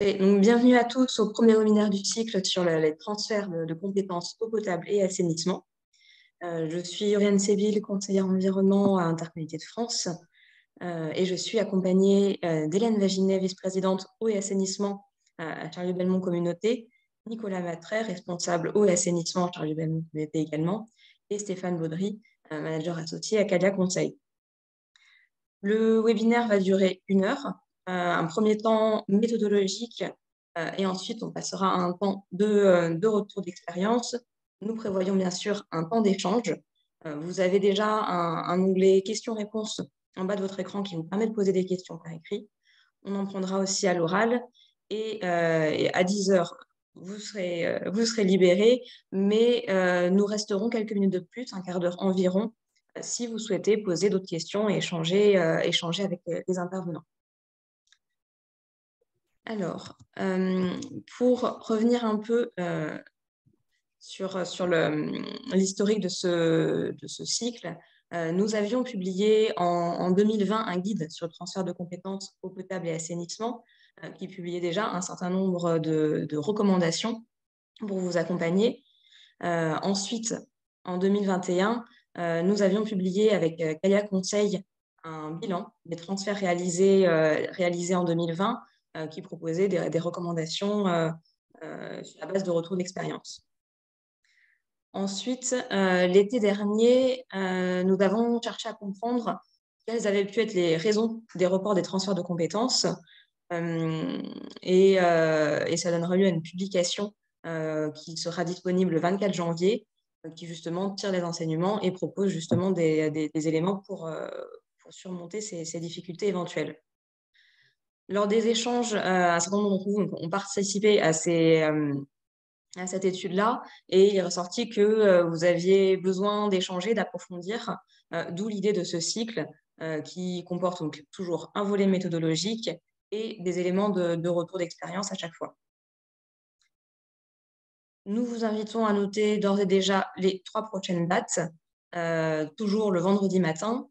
donc, bienvenue à tous au premier webinaire du cycle sur les transferts de, compétences eau potable et assainissement. Euh, je suis Oriane Séville, conseillère environnement à Interqualité de France, euh, et je suis accompagnée euh, d'Hélène Vaginet, vice-présidente eau et assainissement à Charlie Belmont Communauté, Nicolas Matrey, responsable eau et assainissement à Charlie Belmont Communauté également, et Stéphane Baudry, manager associé à Cadia Conseil. Le webinaire va durer une heure. Euh, un premier temps méthodologique euh, et ensuite on passera à un temps de, euh, de retour d'expérience. Nous prévoyons bien sûr un temps d'échange. vous avez déjà un, onglet questions-réponses en bas de votre écran qui vous permet de poser des questions par écrit. On en prendra aussi à l'oral et, à 10 heures, vous serez, vous serez libérés, mais nous resterons quelques minutes de plus, un quart d'heure environ, si vous souhaitez poser d'autres questions et échanger avec les intervenants. Alors, euh, pour revenir un peu euh, sur, sur l'historique de ce, cycle, euh, nous avions publié en, 2020 un guide sur le transfert de compétences eau potable et assainissement qui publiait déjà un certain nombre de, recommandations pour vous accompagner. ensuite, en 2021, nous avions publié avec Kaya Conseil un bilan des transferts réalisés, en 2020 euh, qui proposait des, recommandations euh, euh, sur la base de retour d'expérience. Ensuite, l'été dernier, nous avons cherché à comprendre quelles avaient pu être les raisons des reports des transferts de compétences. et, ça donnera lieu à une publication qui sera disponible le 24 janvier, qui justement tire les enseignements et propose justement des, éléments pour, surmonter ces, difficultés éventuelles. Lors des échanges, euh, un certain nombre d'entre vous ont participé euh, à cette étude-là et il est ressorti que euh, vous aviez besoin d'échanger, d'approfondir, d'où l'idée de ce cycle qui comporte toujours un volet méthodologique et des éléments de, retour d'expérience à chaque fois. Nous vous invitons à noter d'ores et déjà les trois prochaines dates, toujours le vendredi matin,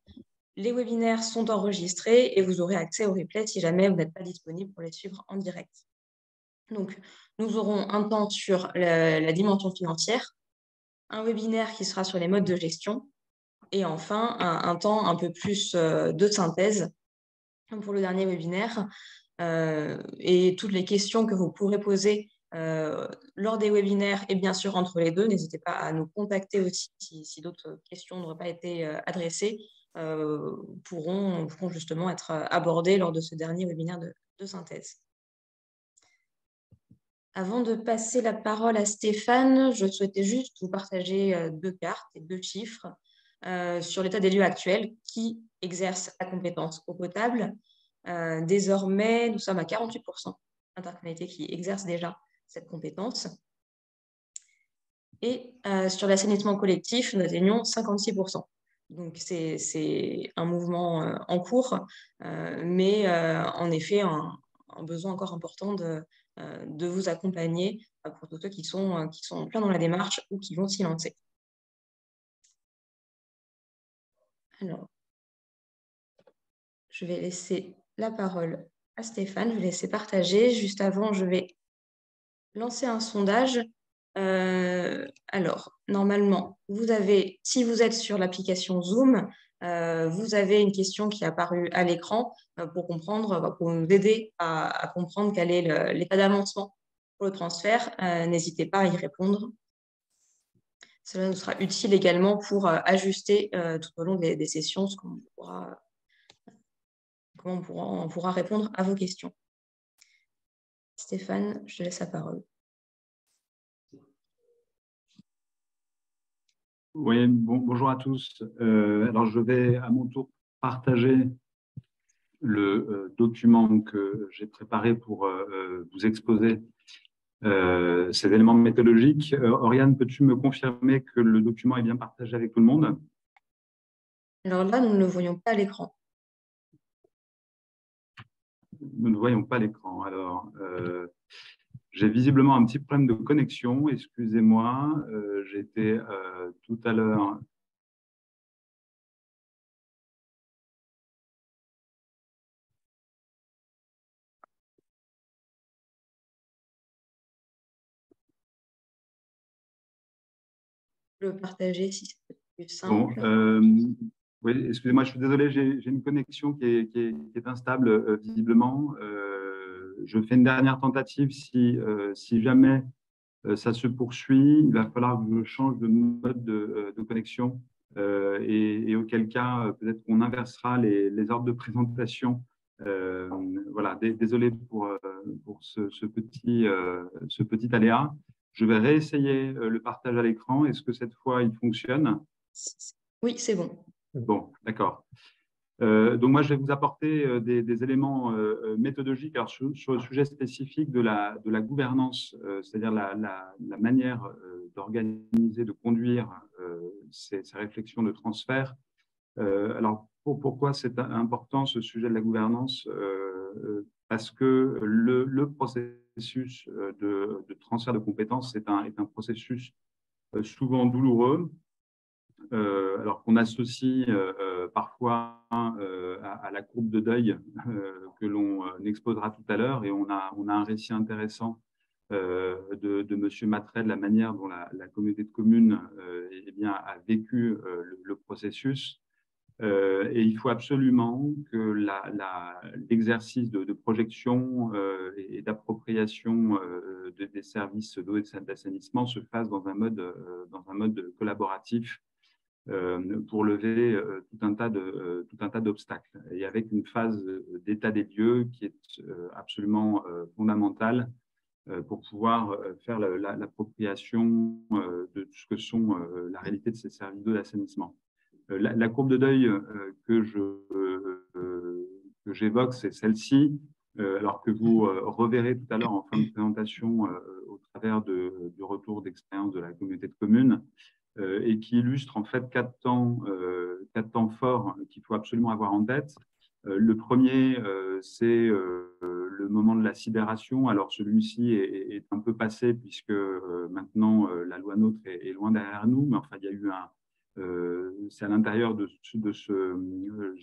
les webinaires sont enregistrés et vous aurez accès au replay si jamais vous n'êtes pas disponible pour les suivre en direct. Donc, nous aurons un temps sur la, dimension financière, un webinaire qui sera sur les modes de gestion et enfin un, temps un peu plus euh, de synthèse pour le dernier webinaire. Euh, et toutes les questions que vous pourrez poser euh, lors des webinaires et bien sûr entre les deux, n'hésitez pas à nous contacter aussi si d'autres questions n'auraient pas été adressées. Euh, pourront, justement être abordés lors de ce dernier webinaire de, synthèse. Avant de passer la parole à Stéphane, je souhaitais juste vous partager euh, deux cartes et deux chiffres euh, sur l'état des lieux actuels qui exercent la compétence eau potable. désormais, nous sommes à 48% d'intercommunalités qui exercent déjà cette compétence. Et sur l'assainissement collectif, nous atteignons 56%. Donc, c'est un mouvement euh, en cours, euh, mais euh, en effet, un, besoin encore important de, vous accompagner pour tous ceux qui sont, qui plein dans la démarche ou qui vont s'y lancer. Alors, je vais laisser la parole à Stéphane. Je vais laisser partager. Juste avant, je vais lancer un sondage euh, alors, normalement, vous avez, si vous êtes sur l'application Zoom, euh, vous avez une question qui est apparue à l'écran euh, pour comprendre, pour nous aider à, comprendre quel est l'état d'avancement pour le transfert. N'hésitez pas à y répondre. Cela nous sera utile également pour ajuster tout au long des, sessions ce qu'on pourra, comment pourra, on pourra répondre à vos questions. Stéphane, je te laisse la parole. Oui, bonjour à tous. Euh, alors, je vais à mon tour partager le euh, document que j'ai préparé pour euh, vous exposer ces éléments méthodologiques. Oriane, peux-tu me confirmer que le document est bien partagé avec tout le monde? Alors là, nous ne le voyons pas à l'écran. Nous ne voyons pas l'écran. Alors, j'ai visiblement un petit problème de connexion, excusez-moi. Euh, j'étais euh, tout à l'heure. Je partager si c'est plus simple. Bon, euh, oui, excusez-moi, je suis désolé, j'ai une connexion qui est instable visiblement je fais une dernière tentative. Si, si jamais ça se poursuit, il va falloir que je change de mode de, de connexion. Et, et, auquel cas, peut-être qu'on inversera les, les, ordres de présentation euh, voilà, désolé pour, euh, pour ce, petit, euh, ce petit aléa. Je vais réessayer le partage à l'écran. Est-ce que cette fois, il fonctionne? Oui, c'est bon. Bon, d'accord. Donc moi, je vais vous apporter des, éléments méthodologiques alors, sur, le sujet spécifique de la, de la gouvernance, c'est-à-dire la, la, manière d'organiser, de conduire ces, réflexions de transfert. alors, pourquoi c'est important ce sujet de la gouvernance euh, Parce que le, processus euh, de, transfert de compétences est un, est un processus euh, souvent douloureux, alors qu'on associe parfois à, la courbe de deuil que l'on exposera tout à l'heure. Et on a, on a un récit intéressant de, de M. Matret de la manière dont la, communauté de communes eh bien, a vécu le processus. Euh, et il faut absolument que l'exercice de, projection euh, et d'appropriation euh, des services d'eau et d'assainissement se fasse dans un mode, dans un mode collaboratif pour lever tout un tas de tout un tas d'obstacles et avec une phase d'état des lieux qui est absolument fondamentale pour pouvoir faire l'appropriation de ce que sont la réalité de ces services d'eau d'assainissement. Euh, la, courbe de deuil euh, euh, que j'évoque, c'est celle-ci, alors que vous reverrez tout à l'heure en fin de présentation au travers de, du retour d'expérience de la communauté de communes, et qui illustre en fait quatre temps, quatre temps forts qu'il faut absolument avoir en tête. Le premier, c'est le moment de la sidération. Alors celui-ci est, un peu passé puisque maintenant la loi NOTRe est, loin derrière nous, mais enfin il y a eu un, euh, c'est à l'intérieur de, de, ce, euh,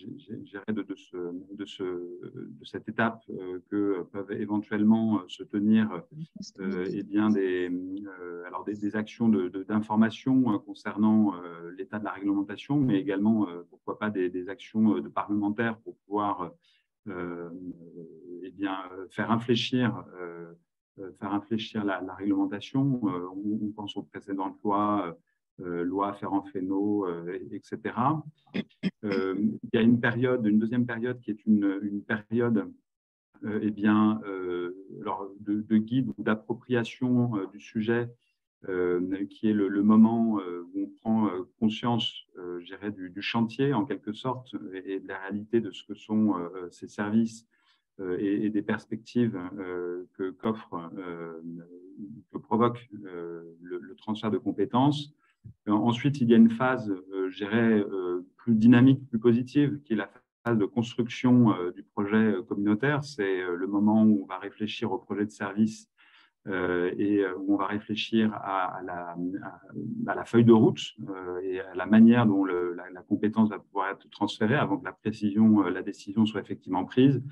de, ce, de, ce, cette étape euh, que peuvent éventuellement se tenir eh bien des, alors des, actions d'information concernant l'état de la réglementation, mais également, pourquoi pas, des, actions de parlementaires pour pouvoir eh bien, faire infléchir faire infléchir la, réglementation. On, pense aux précédentes lois euh, loi Ferrand-Fesneau, euh, etc. Euh, il y a une période, une deuxième période qui est une, période eh bien, alors de, guide ou d'appropriation du sujet, qui est le, moment où on prend conscience, du, du, chantier en quelque sorte et, de la réalité de ce que sont ces services et, des perspectives que provoque le, transfert de compétences. Euh, ensuite, il y a une phase, euh, je euh, plus dynamique, plus positive, qui est la phase de construction du projet communautaire. C'est le moment où on va réfléchir au projet de service et où on va réfléchir à, la, la, feuille de route et à la manière dont la, compétence va pouvoir être transférée avant que la la décision soit effectivement prise.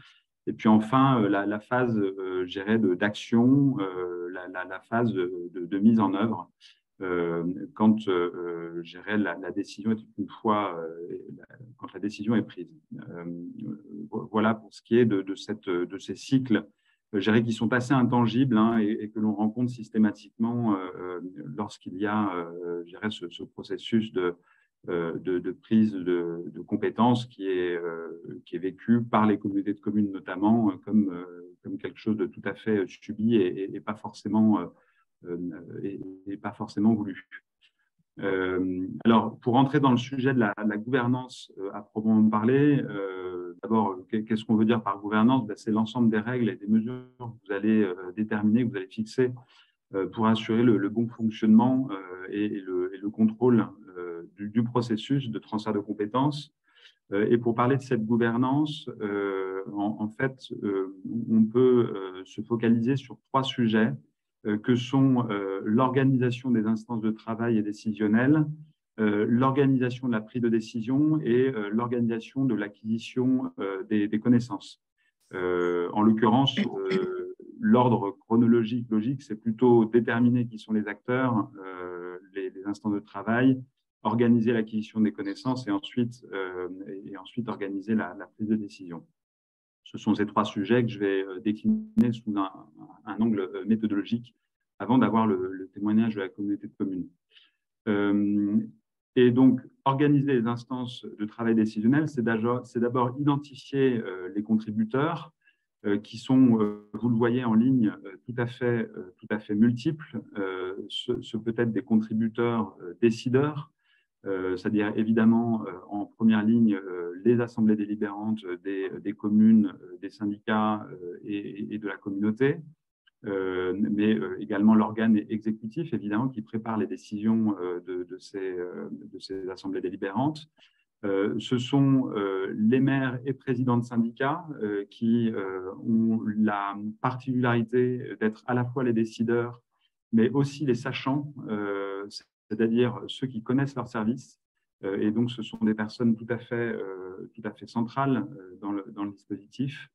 Et puis enfin, la, phase, euh, d'action, la, phase de, mise en œuvre quand euh, euh, la, la, décision est une fois quand la décision est prise. voilà pour ce qui est de, ces cycles qui sont assez intangibles hein, et, que l'on rencontre systématiquement lorsqu'il y a ce, ce, processus de, prise de, compétences qui est, qui est vécu par les communautés de communes notamment comme, comme quelque chose de tout à fait subi et pas forcément euh, pas forcément voulu. Euh, alors, pour entrer dans le sujet de la, gouvernance euh, à proprement parler, d'abord, qu'est-ce qu'on veut dire par gouvernance? Ben, C'est l'ensemble des règles et des mesures que vous allez déterminer, que vous allez fixer pour assurer le, bon fonctionnement et, le, contrôle du, processus de transfert de compétences. et pour parler de cette gouvernance, en, fait, on peut se focaliser sur trois sujets euh, que sont euh, l'organisation des instances de travail et décisionnelles, euh, l'organisation de la prise de décision et l'organisation de l'acquisition des, connaissances. en l'occurrence, l'ordre chronologique, logique, c'est plutôt déterminer qui sont les acteurs, les, instances de travail, organiser l'acquisition des connaissances et ensuite, organiser la, prise de décision. Ce sont ces trois sujets que je vais décliner sous un, angle méthodologique avant d'avoir le, témoignage de la communauté de communes. Et donc, organiser les instances de travail décisionnel, c'est d'abord identifier euh, les contributeurs euh, qui sont, euh, vous le voyez en ligne, tout à fait, tout à fait multiples. Ce, peut être des contributeurs décideurs, c'est-à-dire évidemment en première ligne les assemblées délibérantes des, des communes, des syndicats et, de la communauté. Euh, mais euh, également l'organe exécutif, évidemment, qui prépare les décisions euh, de ces, assemblées délibérantes. ce sont les maires et présidents de syndicats qui ont la particularité d'être à la fois les décideurs, mais aussi les sachants, c'est-à-dire ceux qui connaissent leurs services. et donc, ce sont des personnes tout à fait, tout à fait centrales dans le, dans le dispositif.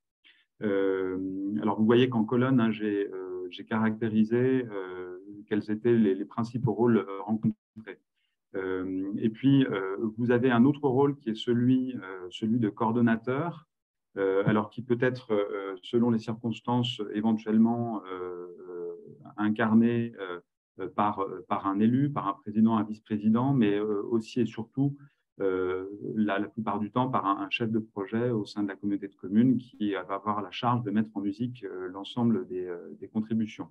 Euh, alors, vous voyez qu'en colonne, hein, euh, j'ai caractérisé euh, quels étaient les, principaux rôles rencontrés. et puis, vous avez un autre rôle qui est celui, celui de coordonnateur, alors qui peut être, selon les circonstances, éventuellement incarné par, par un élu, par un président, un vice-président, mais aussi et surtout euh, la, plupart du temps par un, chef de projet au sein de la communauté de communes qui va avoir la charge de mettre en musique euh, l'ensemble des, euh, des, contributions.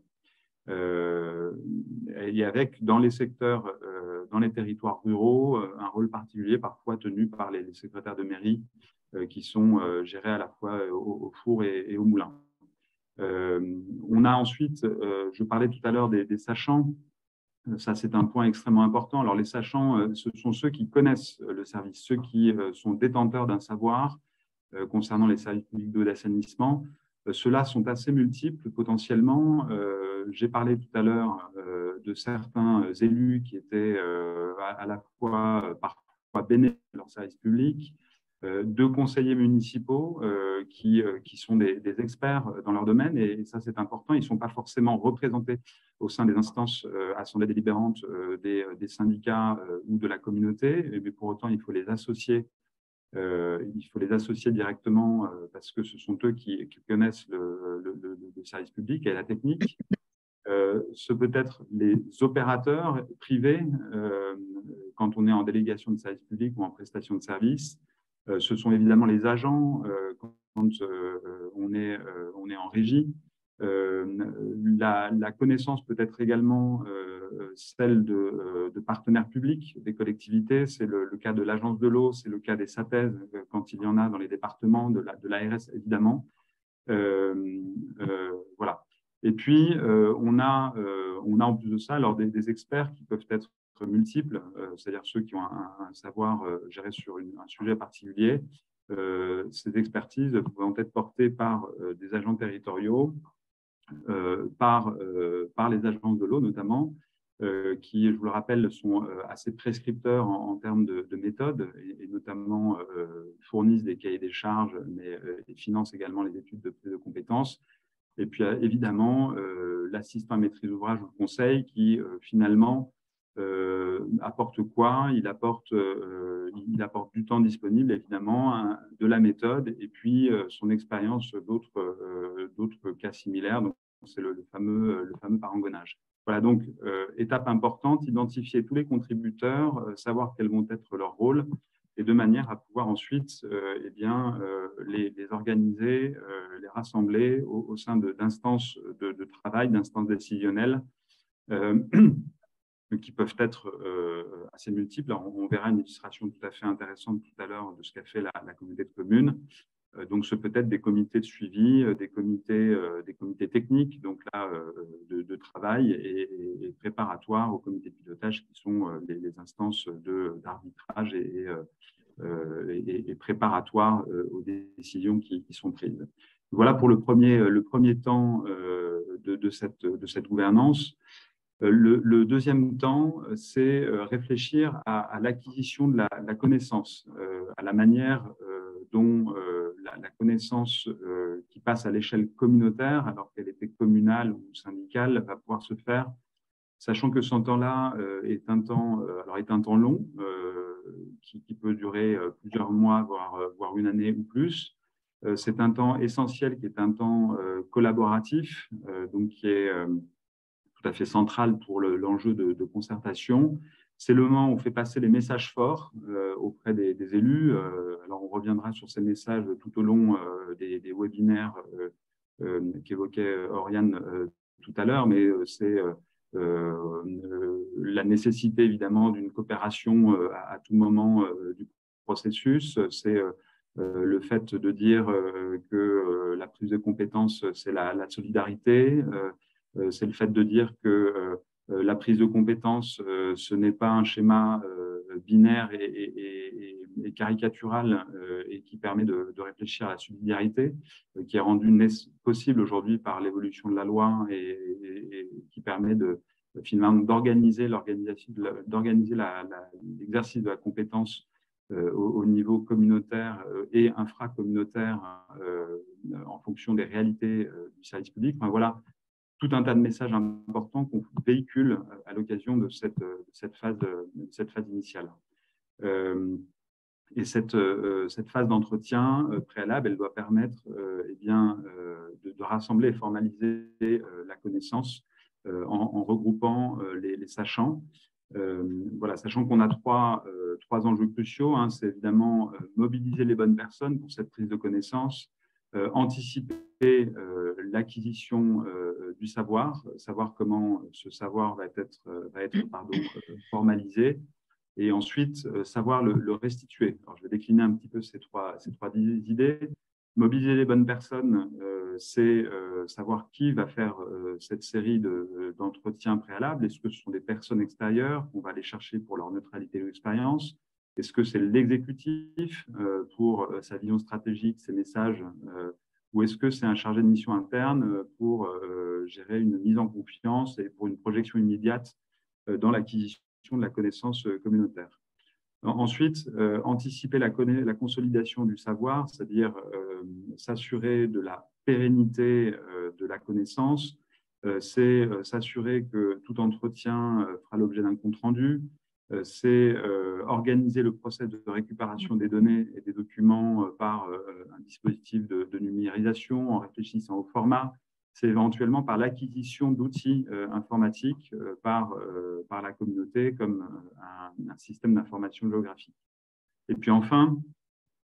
et avec, dans les secteurs, dans les territoires ruraux, un rôle particulier parfois tenu par les, secrétaires de mairie qui sont gérés à la fois au, four et, au moulin. On a ensuite, je parlais tout à l'heure des, sachants, ça, c'est un point extrêmement important. Alors, les sachants, euh, ce sont ceux qui connaissent euh, le service, ceux qui euh, sont détenteurs d'un savoir concernant les services publics d'eau d'assainissement. Ceux-là sont assez multiples potentiellement. J'ai parlé tout à l'heure de certains élus qui étaient à la fois parfois bénéfiques de leur service public, euh, deux conseillers municipaux euh, qui, euh, qui sont des, experts dans leur domaine, et, ça c'est important, ils ne sont pas forcément représentés au sein des instances assemblées délibérantes des, syndicats ou de la communauté, mais pour autant il faut les associer. il faut les associer directement parce que ce sont eux qui, connaissent le, le, service public et la technique. ce peut être les opérateurs privés quand on est en délégation de service public ou en prestation de service. Euh, ce sont évidemment les agents euh, quand euh, on est, on est en régie. La, connaissance peut être également celle de, partenaires publics, des collectivités. C'est le, cas de l'agence de l'eau, c'est le cas des SAPES quand il y en a dans les départements, de l'ARS la, de évidemment. voilà. Et puis, on, a, on a en plus de ça alors des experts qui peuvent être multiples, euh, c'est-à-dire ceux qui ont un, savoir euh, géré sur un sujet particulier. Euh, ces expertises vont être portées par des agents territoriaux, par, les agences de l'eau notamment, qui, je vous le rappelle, sont assez prescripteurs en, termes de, de méthodes et, notamment fournissent des cahiers des charges, mais financent également les études de compétences. Et puis évidemment, l'assistant à maîtrise d'ouvrage ou le conseil qui finalement apporte quoi? Il apporte, euh, il apporte du temps disponible, évidemment, de la méthode et puis euh, son expérience d'autres cas similaires. C'est le, fameux, le fameux parangonnage. Voilà, donc, étape importante, identifier tous les contributeurs, savoir quels vont être leurs rôles et de manière à pouvoir ensuite eh bien, les, les, organiser, les rassembler au, sein d'instances de, de, travail, d'instances décisionnelles qui peuvent être euh, assez multiples. on, verra une illustration tout à fait intéressante tout à l'heure de ce qu'a fait la, communauté de communes. Euh, donc, ce peut être des comités de suivi, euh, des comités, des comités techniques, donc là, de, travail et, préparatoires aux comités de pilotage qui sont les, instances d'arbitrage et, et, préparatoires aux décisions qui, sont prises. Voilà pour le premier, le premier temps de, cette, de cette gouvernance. Euh, le, deuxième temps, euh, c'est euh, réfléchir à, l'acquisition de la, connaissance, à la manière dont la, connaissance qui passe à l'échelle communautaire, alors qu'elle était communal ou syndical va pouvoir se faire, sachant que ce temps-là est un temps, alors est un temps long, qui, qui, peut durer plusieurs mois, voire, voire une année ou plus. C'est un temps essentiel qui est un temps collaboratif, donc qui est tout à fait central pour l'enjeu de, concertation. C'est le moment où on fait passer les messages forts euh, auprès des, élus. Euh, alors, on reviendra sur ces messages tout au long euh, des, webinaires qu'évoquait Oriane tout à l'heure, mais c'est la nécessité évidemment d'une coopération à, tout moment du processus. C'est le fait de dire que la prise de compétences, c'est la, solidarité. C'est le fait de dire que euh, la prise de compétences, euh, ce n'est pas un schéma euh, binaire et, caricatural et qui permet de, réfléchir à la subsidiarité, qui est rendu possible aujourd'hui par l'évolution de la loi et, qui permet de, finalement d'organiser l'exercice de la compétence au, niveau communautaire et infracommunautaire en fonction des réalités du service public. Enfin, voilà tout un tas de messages importants qu'on véhicule euh, à l'occasion de cette, euh, cette, phase, initiale. Euh, et cette, phase d'entretien préalable, elle doit permettre eh bien, de, rassembler et formaliser la connaissance en, regroupant les, sachants. voilà, sachant qu'on a trois, trois enjeux cruciaux, hein, c'est évidemment mobiliser les bonnes personnes pour cette prise de connaissance, euh, anticiper euh, l'acquisition euh, du savoir, savoir comment ce savoir va être, formalisé, et ensuite savoir le, restituer. Alors, je vais décliner un petit peu ces trois, ces trois idées. Mobiliser les bonnes personnes, c'est savoir qui va faire cette série d'entretiens préalables. Est-ce que ce sont des personnes extérieures? Qu'on va aller chercher pour leur neutralité de l'expérience est-ce que c'est l'exécutif euh, pour euh, sa vision stratégique, ses messages, euh, ou est-ce que c'est un chargé de mission interne pour gérer une mise en confiance et pour une projection immédiate dans l'acquisition de la connaissance communautaire? Ensuite, anticiper la, consolidation du savoir, c'est-à-dire s'assurer de la pérennité de la connaissance, c'est s'assurer que tout entretien fera l'objet d'un compte rendu, euh, c'est euh, organiser le process de récupération des données et des documents euh, par un dispositif de, numérisation en réfléchissant au format. C'est éventuellement par l'acquisition d'outils informatiques par, par la communauté comme un, système d'information géographique. Et puis enfin,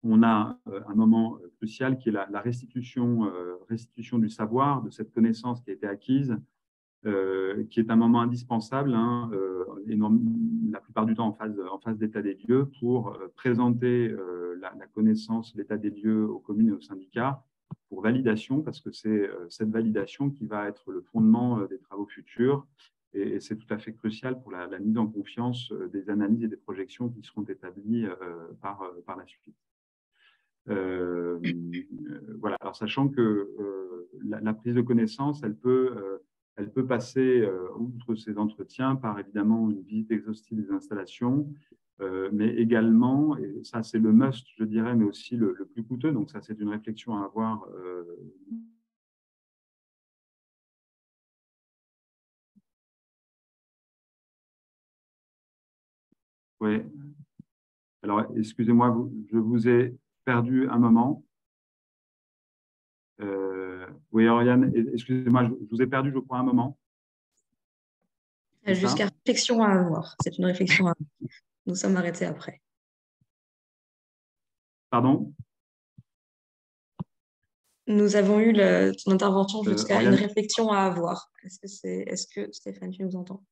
on a un moment crucial qui est la, restitution, restitution du savoir, de cette connaissance qui a été acquise euh, qui est un moment indispensable, hein, euh, la plupart du temps en phase, d'état des lieux, pour euh, présenter la, connaissance, l'état des lieux aux communes et aux syndicats pour validation, parce que c'est cette validation qui va être le fondement des travaux futurs. Et, c'est tout à fait crucial pour la, mise en confiance des analyses et des projections qui seront établies par, par la suite. voilà, alors sachant que la, la, prise de connaissance, elle peut elle peut passer, euh, outre ces entretiens, par évidemment une visite exhaustive des installations, euh, mais également, et ça c'est le must, je dirais, mais aussi le, plus coûteux, donc ça c'est une réflexion à avoir. Euh, oui. Alors, excusez-moi, je vous ai perdu un moment. Oui, Oriane, excusez-moi, je vous ai perdu, je crois, un moment. Jusqu'à réflexion à avoir. C'est une réflexion à avoir. Nous sommes arrêtés après. Pardon? Nous avons eu le, ton intervention euh, jusqu'à une réflexion à avoir. Est-ce que, c'est, est-ce que Stéphane, tu nous entends?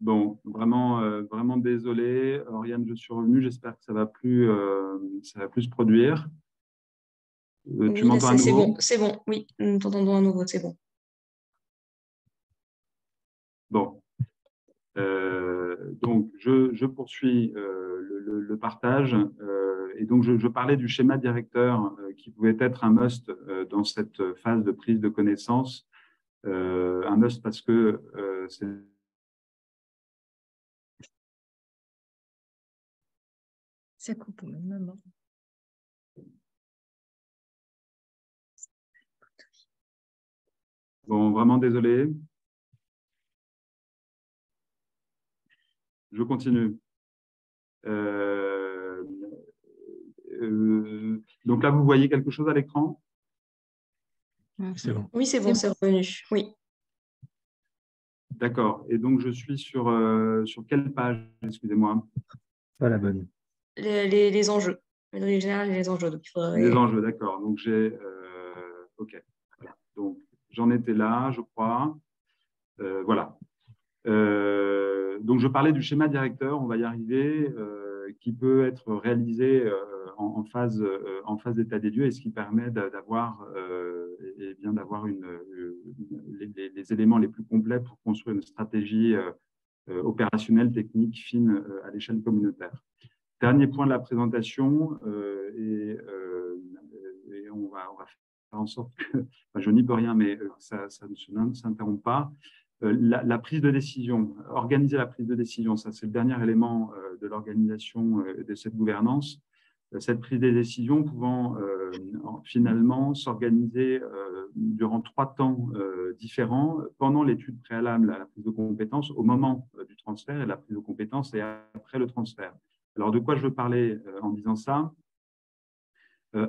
Bon, vraiment, euh, vraiment désolé. Oriane, je suis revenu. J'espère que ça va plus, euh, ça va plus se produire. Euh, tu m'entends à nouveau C'est bon, c'est bon. Oui, nous t'entendons à nouveau, c'est bon. Bon. donc, je, poursuis le, partage. et donc, je, je, parlais du schéma directeur qui pouvait être un must dans cette phase de prise de connaissance un must parce que c'est Ça coupe au même moment. Bon, vraiment désolé. Je continue. Euh, euh, donc là, vous voyez quelque chose à l'écran? C'est bon. Oui, c'est bon, c'est revenu. Oui. D'accord. Et donc, je suis sur, euh, sur quelle page? Excusez-moi. Pas la bonne. Les, enjeux. Les enjeux. Les enjeux, d'accord. Donc, j'ai. OK. Donc, j'en étais là, je crois. voilà. Euh, donc, je parlais du schéma directeur, on va y arriver, euh, qui peut être réalisé euh, en, phase, en phase d'état des lieux et ce qui permet d'avoir une, les, éléments les plus complets pour construire une stratégie opérationnelle, technique, fine à l'échelle communautaire. Dernier point de la présentation, et, on, va, faire en sorte que, je n'y peux rien, mais ça, ça ne s'interrompt pas. Euh, la, prise de décision, organiser la prise de décision, ça c'est le dernier élément euh, de l'organisation euh, de cette gouvernance. Cette prise de décision pouvant finalement s'organiser durant trois temps différents pendant l'étude préalable à la prise de compétence, au moment du transfert et la prise de compétence et après le transfert. Alors de quoi je veux parler en disant ça?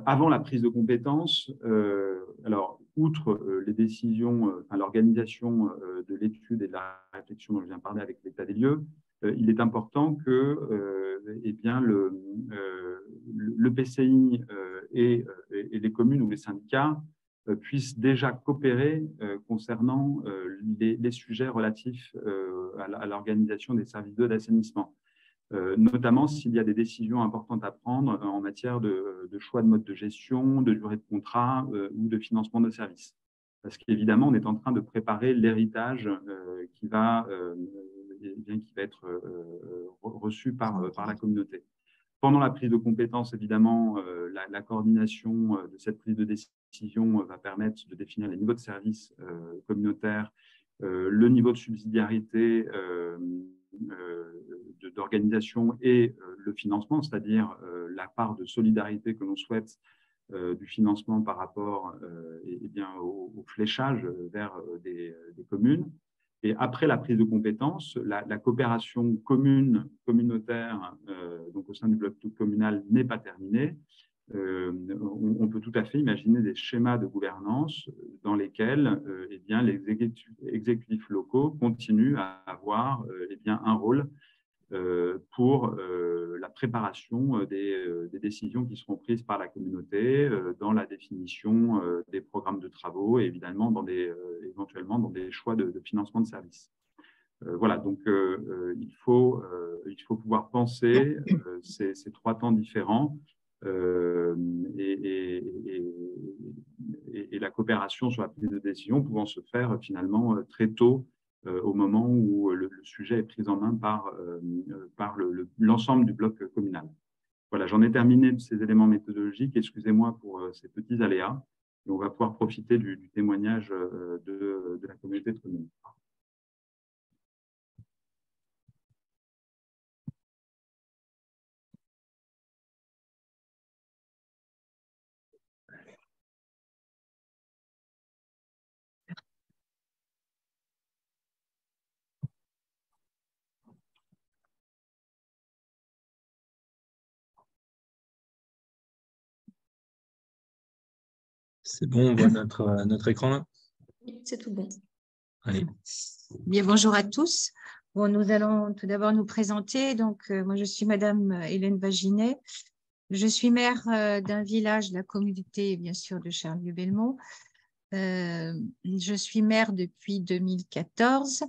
Avant la prise de compétence, alors outre euh, les décisions, euh, l'organisation euh, de l'étude et de la réflexion dont je viens de parler avec l'état des lieux, il est important que eh bien, le, PCI et, les communes ou les syndicats puissent déjà coopérer concernant les, sujets relatifs à l'organisation des services d'assainissement. Notamment s'il y a des décisions importantes à prendre en matière de, choix de mode de gestion, de durée de contrat ou de financement de services parce qu'évidemment, on est en train de préparer l'héritage euh, qui, va, euh, qui va être euh, reçu par, par la communauté. Pendant la prise de compétence, évidemment, la, coordination de cette prise de décision va permettre de définir les niveaux de services communautaires, le niveau de subsidiarité d'organisation et le financement, c'est-à-dire la part de solidarité que l'on souhaite euh, du financement par rapport euh, et, bien, au, fléchage vers euh, des, communes. Et après la prise de compétences, la, coopération commune, communautaire, donc au sein du bloc communal, n'est pas terminée. On, peut tout à fait imaginer des schémas de gouvernance dans lesquels eh bien, les exécutifs, locaux continuent à avoir eh bien, un rôle euh, pour euh, la préparation euh, des, décisions qui seront prises par la communauté dans la définition des programmes de travaux et évidemment dans des, éventuellement dans des choix de, financement de services. voilà, donc il, faut, il faut pouvoir penser ces, trois temps différents et, et, la coopération sur la prise de décision pouvant se faire finalement très tôt euh, au moment où le, sujet est pris en main par, euh, par l'ensemble du bloc communal. Voilà, j'en ai terminé de ces éléments méthodologiques. Excusez-moi pour euh, ces petits aléas. Et on va pouvoir profiter du, du témoignage de, de, la communauté de communes. C'est bon, on voit notre, euh, notre écran là? Oui, c'est tout bon. Bien, bonjour à tous. Bon, nous allons tout d'abord nous présenter. Donc, euh, moi, je suis Madame euh, Hélène Vaginet. Je suis maire d'un village de la communauté, bien sûr, de Charlieu-Belmont. je suis maire depuis 2014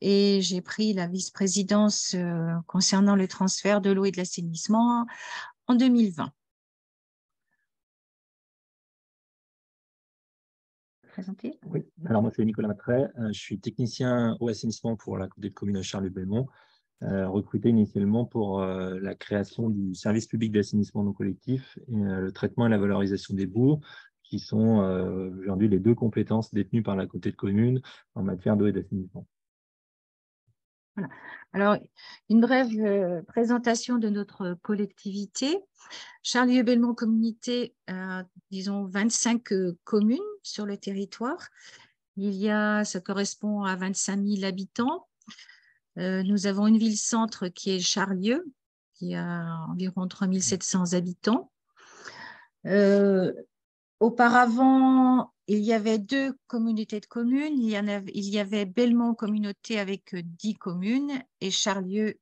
et j'ai pris la vice-présidence concernant le transfert de l'eau et de l'assainissement en 2020. Oui, alors moi c'est Nicolas Matret, euh, je suis technicien au assainissement pour la communes Charles-Belmont, euh, recruté initialement pour euh, la création du service public d'assainissement non collectif, et, le traitement et la valorisation des bourgs, qui sont aujourd'hui les deux compétences détenues par la côté de commune en matière d'eau et d'assainissement. Alors, une brève présentation de notre collectivité. Charlie-Belmont Communauté a, disons, 25 communes sur le territoire. Il y a, ça correspond à 25 000 habitants. nous avons une ville-centre qui est Charlieu, qui a environ 3700 habitants. Euh, auparavant, il y avait deux communautés de communes. Il y, avait, Belmont Communauté avec 10 communes et Charlieu,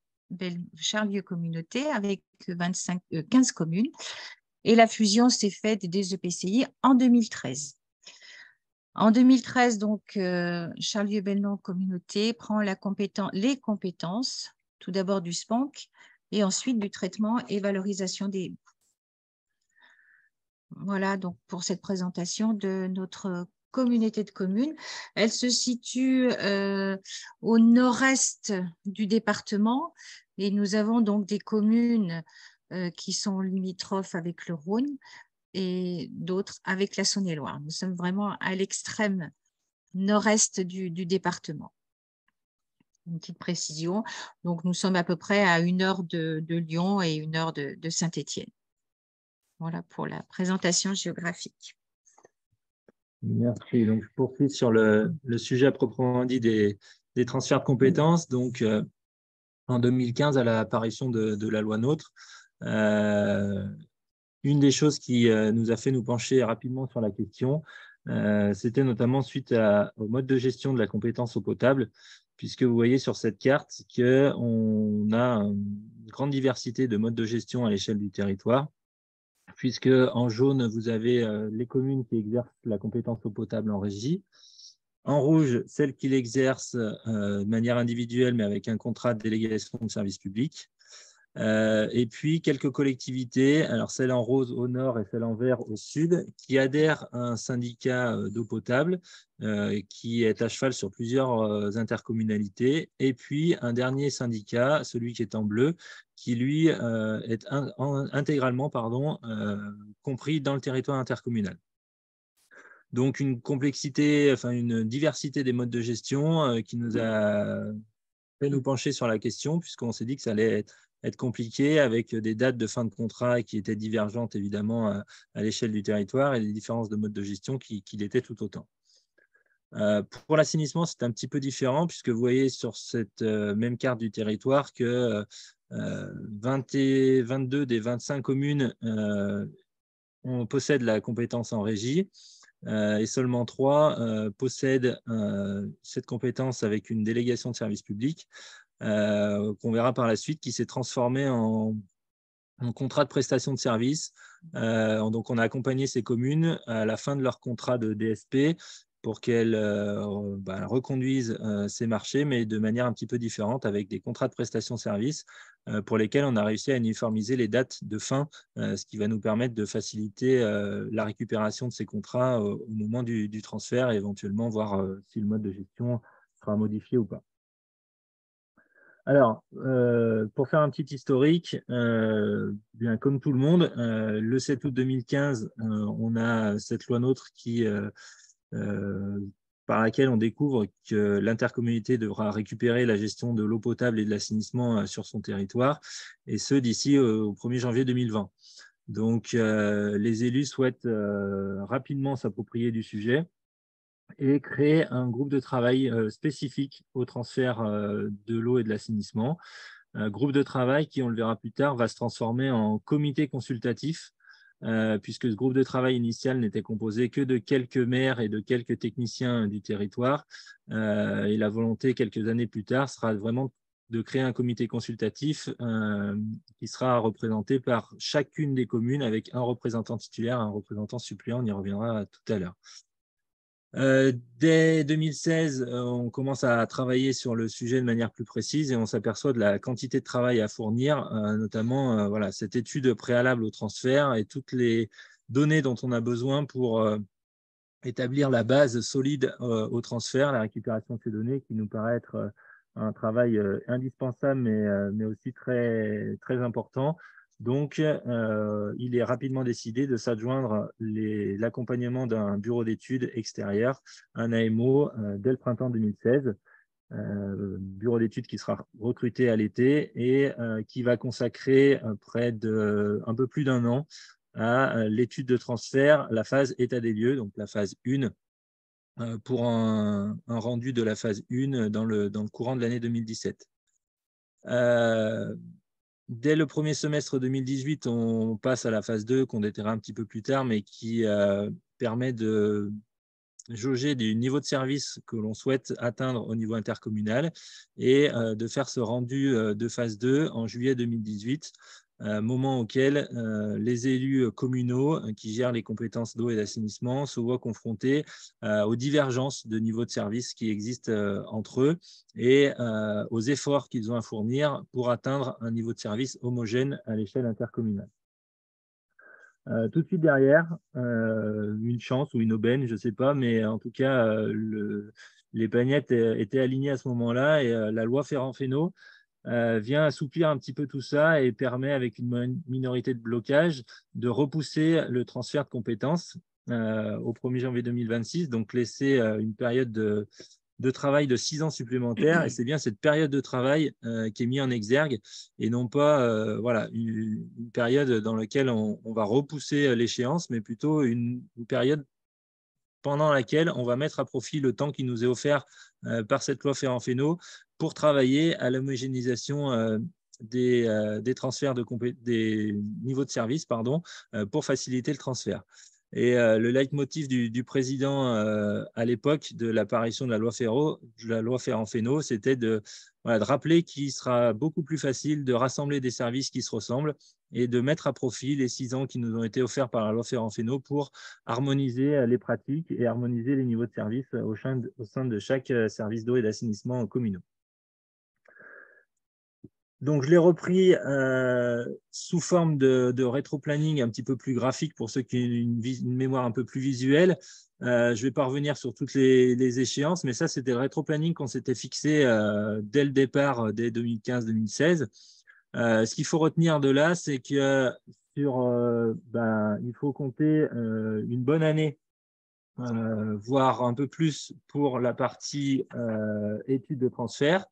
Communauté avec 25, 15 euh, communes. Et la fusion s'est faite des EPCI en 2013. En 2013, donc, euh, Charlieu-Belmont Communauté prend les compétences, tout d'abord du SPANC, et ensuite du traitement et valorisation des Voilà donc pour cette présentation de notre communauté de communes. Elle se situe euh, au nord-est du département et nous avons donc des communes euh, qui sont limitrophes avec le Rhône et d'autres avec la Saône-et-Loire. Nous sommes vraiment à l'extrême nord-est du département une petite précision. Donc, nous sommes à peu près à une heure de, Lyon et une heure de, Saint-Étienne. Voilà pour la présentation géographique. Merci. Donc, je poursuis sur le, sujet à proprement dit des, transferts de compétences. Donc, euh, en 2015, à l'apparition de, la loi NOTRe, euh, une des choses qui euh, nous a fait nous pencher rapidement sur la question, c'était notamment suite au mode de gestion de la compétence eau potable puisque vous voyez sur cette carte qu'on a une grande diversité de modes de gestion à l'échelle du territoire, puisque en jaune, vous avez euh, les communes qui exercent la compétence eau potable en régie, en rouge, celles qui l'exercent euh, de manière individuelle, mais avec un contrat de délégation de service public. Euh, et puis quelques collectivités, alors celle en rose au nord et celle en vert au sud, qui adhèrent à un syndicat euh, d'eau potable euh, qui est à cheval sur plusieurs intercommunalités. Et puis un dernier syndicat, celui qui est en bleu, qui lui est intégralement pardon, compris dans le territoire intercommunal. Donc une complexité, enfin une diversité des modes de gestion qui nous a fait nous pencher sur la question, puisqu'on s'est dit que ça allait être être compliqué avec des dates de fin de contrat qui étaient divergentes évidemment à, l'échelle du territoire et des différences de mode de gestion qui, qui l'étaient tout autant. Euh, pour l'assainissement, c'est un petit peu différent puisque vous voyez sur cette euh, même carte du territoire que 20 et 22 des 25 communes on possèdent la compétence en régie et seulement 3 possèdent cette compétence avec une délégation de service public. Euh, qu'on verra par la suite, qui s'est transformé en, contrat de prestation de service. Euh, donc, on a accompagné ces communes à la fin de leur contrat de DSP pour qu'elles euh, bah, reconduisent ces marchés, mais de manière un petit peu différente, avec des contrats de prestation de service pour lesquels on a réussi à uniformiser les dates de fin, ce qui va nous permettre de faciliter la récupération de ces contrats au moment du, du transfert et éventuellement voir si le mode de gestion sera modifié ou pas. Alors, euh, pour faire un petit historique, euh, bien comme tout le monde, euh, le 7 août 2015, on a cette loi NOTRe qui, par laquelle on découvre que l'intercommunauté devra récupérer la gestion de l'eau potable et de l'assainissement sur son territoire, et ce d'ici au 1er janvier 2020. Donc, les élus souhaitent rapidement s'approprier du sujet et créer un groupe de travail euh, spécifique au transfert euh, de l'eau et de l'assainissement. Un groupe de travail qui, on le verra plus tard, va se transformer en comité consultatif, euh, puisque ce groupe de travail initial n'était composé que de quelques maires et de quelques techniciens du territoire. et la volonté, quelques années plus tard, sera vraiment de créer un comité consultatif qui sera représenté par chacune des communes avec un représentant titulaire, un représentant suppléant, on y reviendra tout à l'heure. Euh, dès 2016, euh, on commence à travailler sur le sujet de manière plus précise et on s'aperçoit de la quantité de travail à fournir, euh, notamment voilà, cette étude préalable au transfert et toutes les données dont on a besoin pour établir la base solide au transfert, la récupération de ces données qui nous paraît être un travail indispensable mais, mais aussi très, très important Donc, il est rapidement décidé de s'adjoindre l'accompagnement d'un bureau d'études extérieur, un AMO, dès le printemps 2016. bureau d'études qui sera recruté à l'été et qui va consacrer près de un peu plus d'un an à l'étude de transfert, la phase état des lieux, donc la phase 1, pour un, rendu de la phase 1 dans le, dans le courant de l'année 2017. Dès le premier semestre 2018, on passe à la phase 2 qu'on déterra un petit peu plus tard, mais qui euh, permet de jauger du niveau de service que l'on souhaite atteindre au niveau intercommunal et euh, de faire ce rendu euh, de phase 2 en juillet 2018 moment auquel euh, les élus communaux euh, qui gèrent les compétences d'eau et d'assainissement se voient confrontés euh, aux divergences de niveau de service qui existent entre eux et aux efforts qu'ils ont à fournir pour atteindre un niveau de service homogène à l'échelle intercommunale. tout de suite derrière, une chance ou une aubaine, je ne sais pas, mais en tout cas, les pagnettes étaient alignées à ce moment-là et la loi Ferrand-Fesneau euh, vient assouplir un petit peu tout ça et permet, avec une minorité de blocage, de repousser le transfert de compétences euh, au 1er janvier 2026, donc laisser euh, une période de, travail de six ans supplémentaires. Et c'est bien cette période de travail qui est mise en exergue et non pas voilà, une, période dans laquelle on, va repousser l'échéance, mais plutôt une, période pendant laquelle on va mettre à profit le temps qui nous est offert par cette loi Ferrand-Fesneau pour travailler à l'homogénéisation euh, des, euh, des, transferts de des niveaux de service pardon, euh, pour faciliter le transfert. Et le leitmotiv du, président à l'époque de l'apparition de la loi Ferro, de la loi Ferrand-Fesneau, c'était de, rappeler qu'il sera beaucoup plus facile de rassembler des services qui se ressemblent et de mettre à profit les six ans qui nous ont été offerts par la loi Ferrand-Fesneau pour harmoniser les pratiques et harmoniser les niveaux de service au sein de chaque service d'eau et d'assainissement communaux. Donc, je l'ai repris euh, sous forme de, de rétro-planning un petit peu plus graphique pour ceux qui ont une, mémoire un peu plus visuelle. Euh, je ne vais pas revenir sur toutes les, échéances, mais ça, c'était le rétro-planning qu'on s'était fixé euh, dès le départ, dès 2015-2016. ce qu'il faut retenir de là, c'est que sur, ben, il faut compter une bonne année, voire un peu plus pour la partie études de transfert.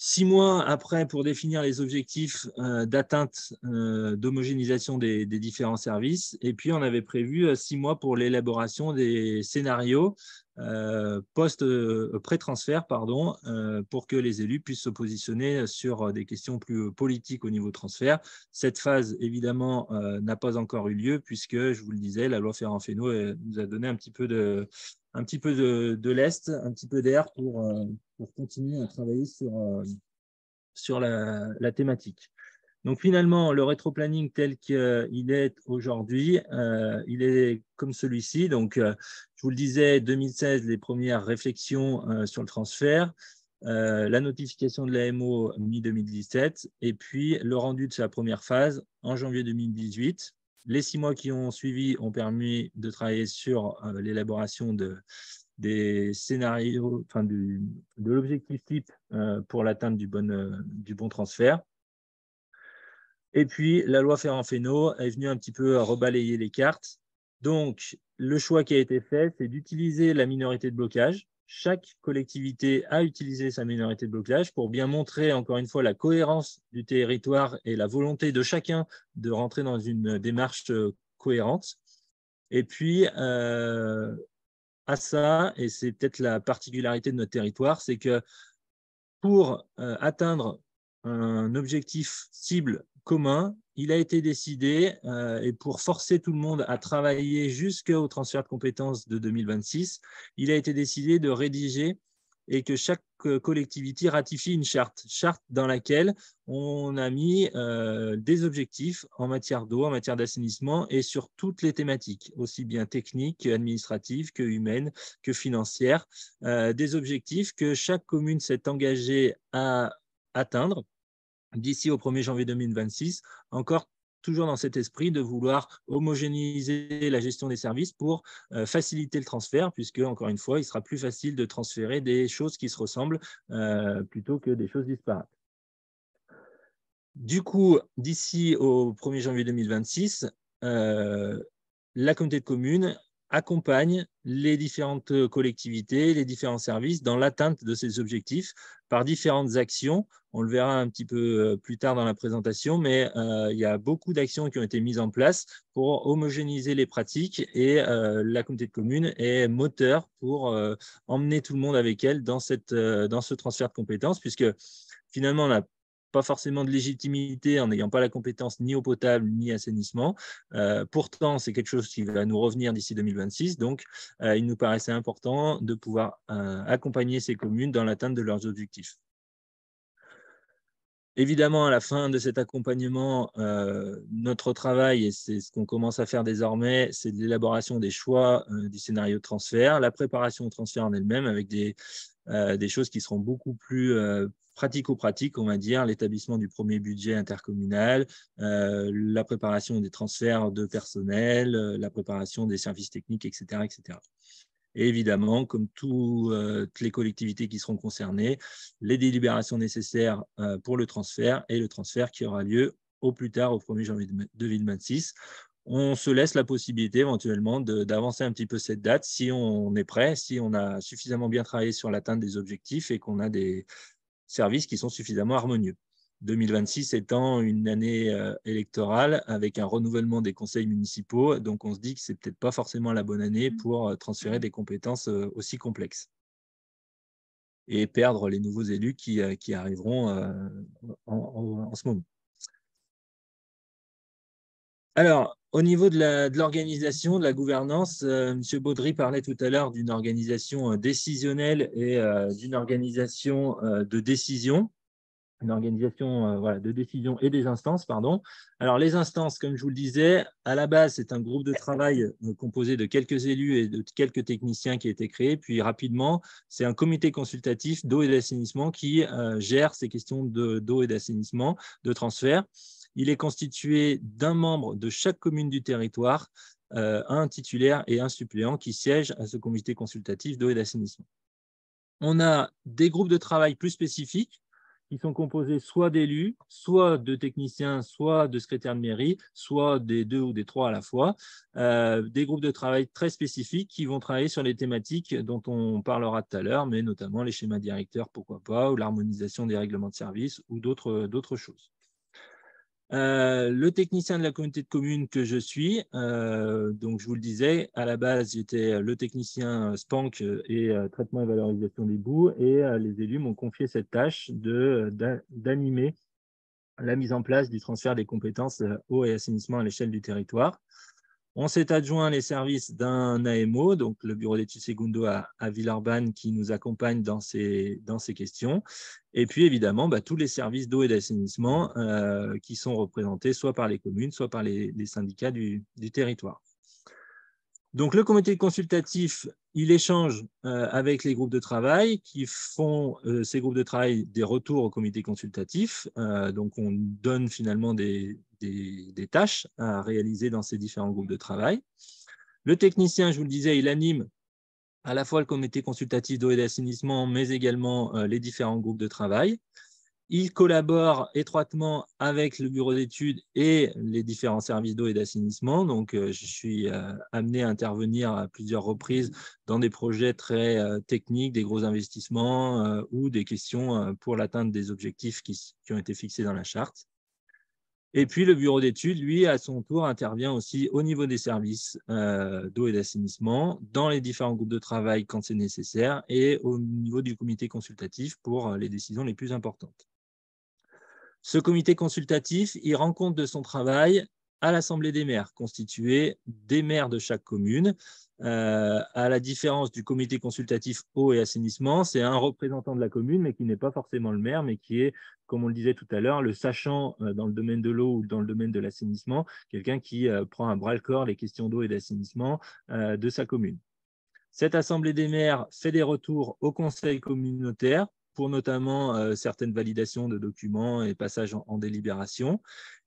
Six mois après, pour définir les objectifs euh, d'atteinte euh, d'homogénéisation des, différents services. Et puis, on avait prévu euh, six mois pour l'élaboration des scénarios post pré-transfert pour que les élus puissent se positionner sur des questions plus politiques au niveau transfert. Cette phase, évidemment, n'a pas encore eu lieu puisque, je vous le disais, la loi Ferrand-Fesneau nous a donné un petit peu de, un petit peu de, l'Est, un petit peu d'air pour, pour continuer à travailler sur, euh, sur la, thématique. Donc finalement, le rétro-planning tel qu'il est aujourd'hui, euh, il est comme celui-ci. Donc, euh, je vous le disais, 2016, les premières réflexions sur le transfert, la notification de l'AMO mi-2017, et puis le rendu de sa première phase en janvier 2018. Les six mois qui ont suivi ont permis de travailler sur l'élaboration de, des scénarios, enfin de l'objectif type euh, pour l'atteinte du, bon, euh, du bon transfert. Et puis, la loi Ferrand-Fesneau est venue un petit peu rebalayer les cartes. Donc, le choix qui a été fait, c'est d'utiliser la minorité de blocage. Chaque collectivité a utilisé sa minorité de blocage pour bien montrer, encore une fois, la cohérence du territoire et la volonté de chacun de rentrer dans une démarche euh, cohérente. Et puis, à ça, et c'est peut-être la particularité de notre territoire, c'est que pour euh, atteindre un objectif cible commun, il a été décidé, euh, et pour forcer tout le monde à travailler jusqu'au transfert de compétences de 2026, il a été décidé de rédiger et que chaque euh, collectivité ratifie une charte, charte dans laquelle on a mis euh, des objectifs en matière d'eau, en matière d'assainissement et sur toutes les thématiques, aussi bien techniques qu'administratives, que humaines, que financières, des objectifs que chaque commune s'est engagée à atteindre d'ici au 1er janvier 2026, encore toujours dans cet esprit de vouloir homogénéiser la gestion des services pour euh, faciliter le transfert, puisque, encore une fois, il sera plus facile de transférer des choses qui se ressemblent euh, plutôt que des choses disparates. Du coup, d'ici au 1er janvier 2026, la communauté de communes accompagne les différentes collectivités, les différents services dans l'atteinte de ces objectifs par différentes actions. On le verra un petit peu euh, plus tard dans la présentation, mais euh, il y a beaucoup d'actions qui ont été mises en place pour homogénéiser les pratiques et euh, la communauté de communes est moteur pour emmener tout le monde avec elle dans, cette, dans ce transfert de compétences, puisque finalement, on a pas forcément de légitimité en n'ayant pas la compétence ni eau potable ni assainissement. Euh, pourtant, c'est quelque chose qui va nous revenir d'ici 2026. Donc, euh, il nous paraissait important de pouvoir euh, accompagner ces communes dans l'atteinte de leurs objectifs. Évidemment, à la fin de cet accompagnement, notre travail, et c'est ce qu'on commence à faire désormais, c'est l'élaboration des choix du scénario de transfert, la préparation au transfert en elle-même avec des, des choses qui seront beaucoup plus pratico-pratique, on va dire, l'établissement du premier budget intercommunal, euh, la préparation des transferts de personnel, euh, la préparation des services techniques, etc. etc. Évidemment, comme euh, toutes les collectivités qui seront concernées, les délibérations nécessaires pour le transfert et le transfert qui aura lieu au plus tard au 1er janvier 2026 on se laisse la possibilité éventuellement d'avancer un petit peu cette date si on est prêt, si on a suffisamment bien travaillé sur l'atteinte des objectifs et qu'on a des, services qui sont suffisamment harmonieux. 2026 étant une année euh, électorale avec un renouvellement des conseils municipaux, donc on se dit que c'est peut-être pas forcément la bonne année pour euh, transférer des compétences euh, aussi complexes et perdre les nouveaux élus qui, qui arriveront en, ce moment. Alors, au niveau de l'organisation, de, la gouvernance, M. Baudry parlait tout à l'heure d'une organisation décisionnelle et d'une organisation de décision, une organisation de décision et des instances, pardon. Alors, les instances, comme je vous le disais, à la base, c'est un groupe de travail composé de quelques élus et de quelques techniciens qui a été créé. Puis, rapidement, c'est un comité consultatif d'eau et d'assainissement qui gère ces questions d'eau et d'assainissement, de transfert. Il est constitué d'un membre de chaque commune du territoire, euh, un titulaire et un suppléant qui siègent à ce comité consultatif d'eau et d'assainissement. On a des groupes de travail plus spécifiques qui sont composés soit d'élus, soit de techniciens, soit de secrétaires de mairie, soit des deux ou des trois à la fois. Euh, des groupes de travail très spécifiques qui vont travailler sur les thématiques dont on parlera tout à l'heure, mais notamment les schémas directeurs, pourquoi pas, ou l'harmonisation des règlements de service ou d'autres choses. Euh, le technicien de la communauté de communes que je suis, euh, donc je vous le disais, à la base, j'étais le technicien SPANC et euh, traitement et valorisation des bouts, et les élus m'ont confié cette tâche d'animer la mise en place du transfert des compétences eau et assainissement à l'échelle du territoire. On s'est adjoint les services d'un AMO, donc le bureau d'études Segundo à, Villeurbanne, qui nous accompagne dans ces, questions. Et puis évidemment, bah, tous les services d'eau et d'assainissement euh, qui sont représentés soit par les communes, soit par les, syndicats du, territoire. Donc le comité consultatif, il échange euh, avec les groupes de travail qui font euh, ces groupes de travail des retours au comité consultatif. donc on donne finalement des, tâches à réaliser dans ces différents groupes de travail. Le technicien, je vous le disais, il anime à la fois le comité consultatif d'eau et d'assainissement, mais également euh, les différents groupes de travail. Il collabore étroitement avec le bureau d'études et les différents services d'eau et d'assainissement. Donc, euh, je suis euh, amené à intervenir à plusieurs reprises dans des projets très techniques, des gros investissements ou des questions pour l'atteinte des objectifs qui, ont été fixés dans la charte. Et puis le bureau d'études, lui, à son tour, intervient aussi au niveau des services euh, d'eau et d'assainissement, dans les différents groupes de travail quand c'est nécessaire, et au niveau du comité consultatif pour euh, les décisions les plus importantes. Ce comité consultatif, il rend compte de son travail à l'Assemblée des maires, constituée des maires de chaque commune, euh, à la différence du comité consultatif eau et assainissement, c'est un représentant de la commune, mais qui n'est pas forcément le maire, mais qui est, comme on le disait tout à l'heure, le sachant euh, dans le domaine de l'eau ou dans le domaine de l'assainissement, quelqu'un qui euh, prend à bras le corps les questions d'eau et d'assainissement de sa commune. Cette assemblée des maires fait des retours au conseil communautaire pour notamment certaines validations de documents et passages en, délibération.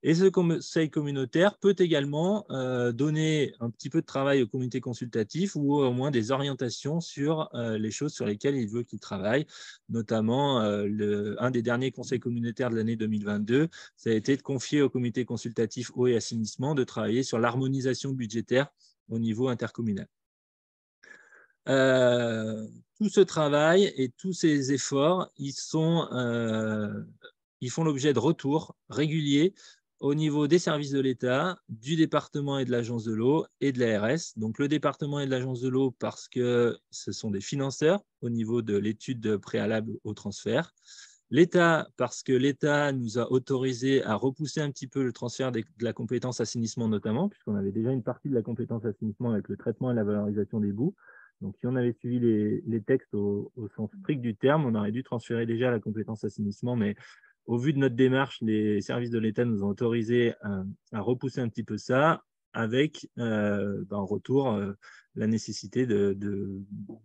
Et ce conseil communautaire peut également donner un petit peu de travail au comité consultatif ou au moins des orientations sur les choses sur lesquelles il veut qu'il travaille. Notamment, un des derniers conseils communautaires de l'année 2022, ça a été de confier au comité consultatif eau et assainissement de travailler sur l'harmonisation budgétaire au niveau intercommunal. Euh, tout ce travail et tous ces efforts, ils, sont, euh, ils font l'objet de retours réguliers au niveau des services de l'État, du département et de l'agence de l'eau et de l'ARS. Donc le département et de l'agence de l'eau parce que ce sont des financeurs au niveau de l'étude préalable au transfert. L'État, parce que l'État nous a autorisé à repousser un petit peu le transfert de la compétence assainissement notamment, puisqu'on avait déjà une partie de la compétence assainissement avec le traitement et la valorisation des boues. Donc, si on avait suivi les, textes au, sens strict du terme, on aurait dû transférer déjà la compétence assainissement, mais au vu de notre démarche, les services de l'État nous ont autorisé à, repousser un petit peu ça, avec euh, ben, en retour euh, la nécessité de,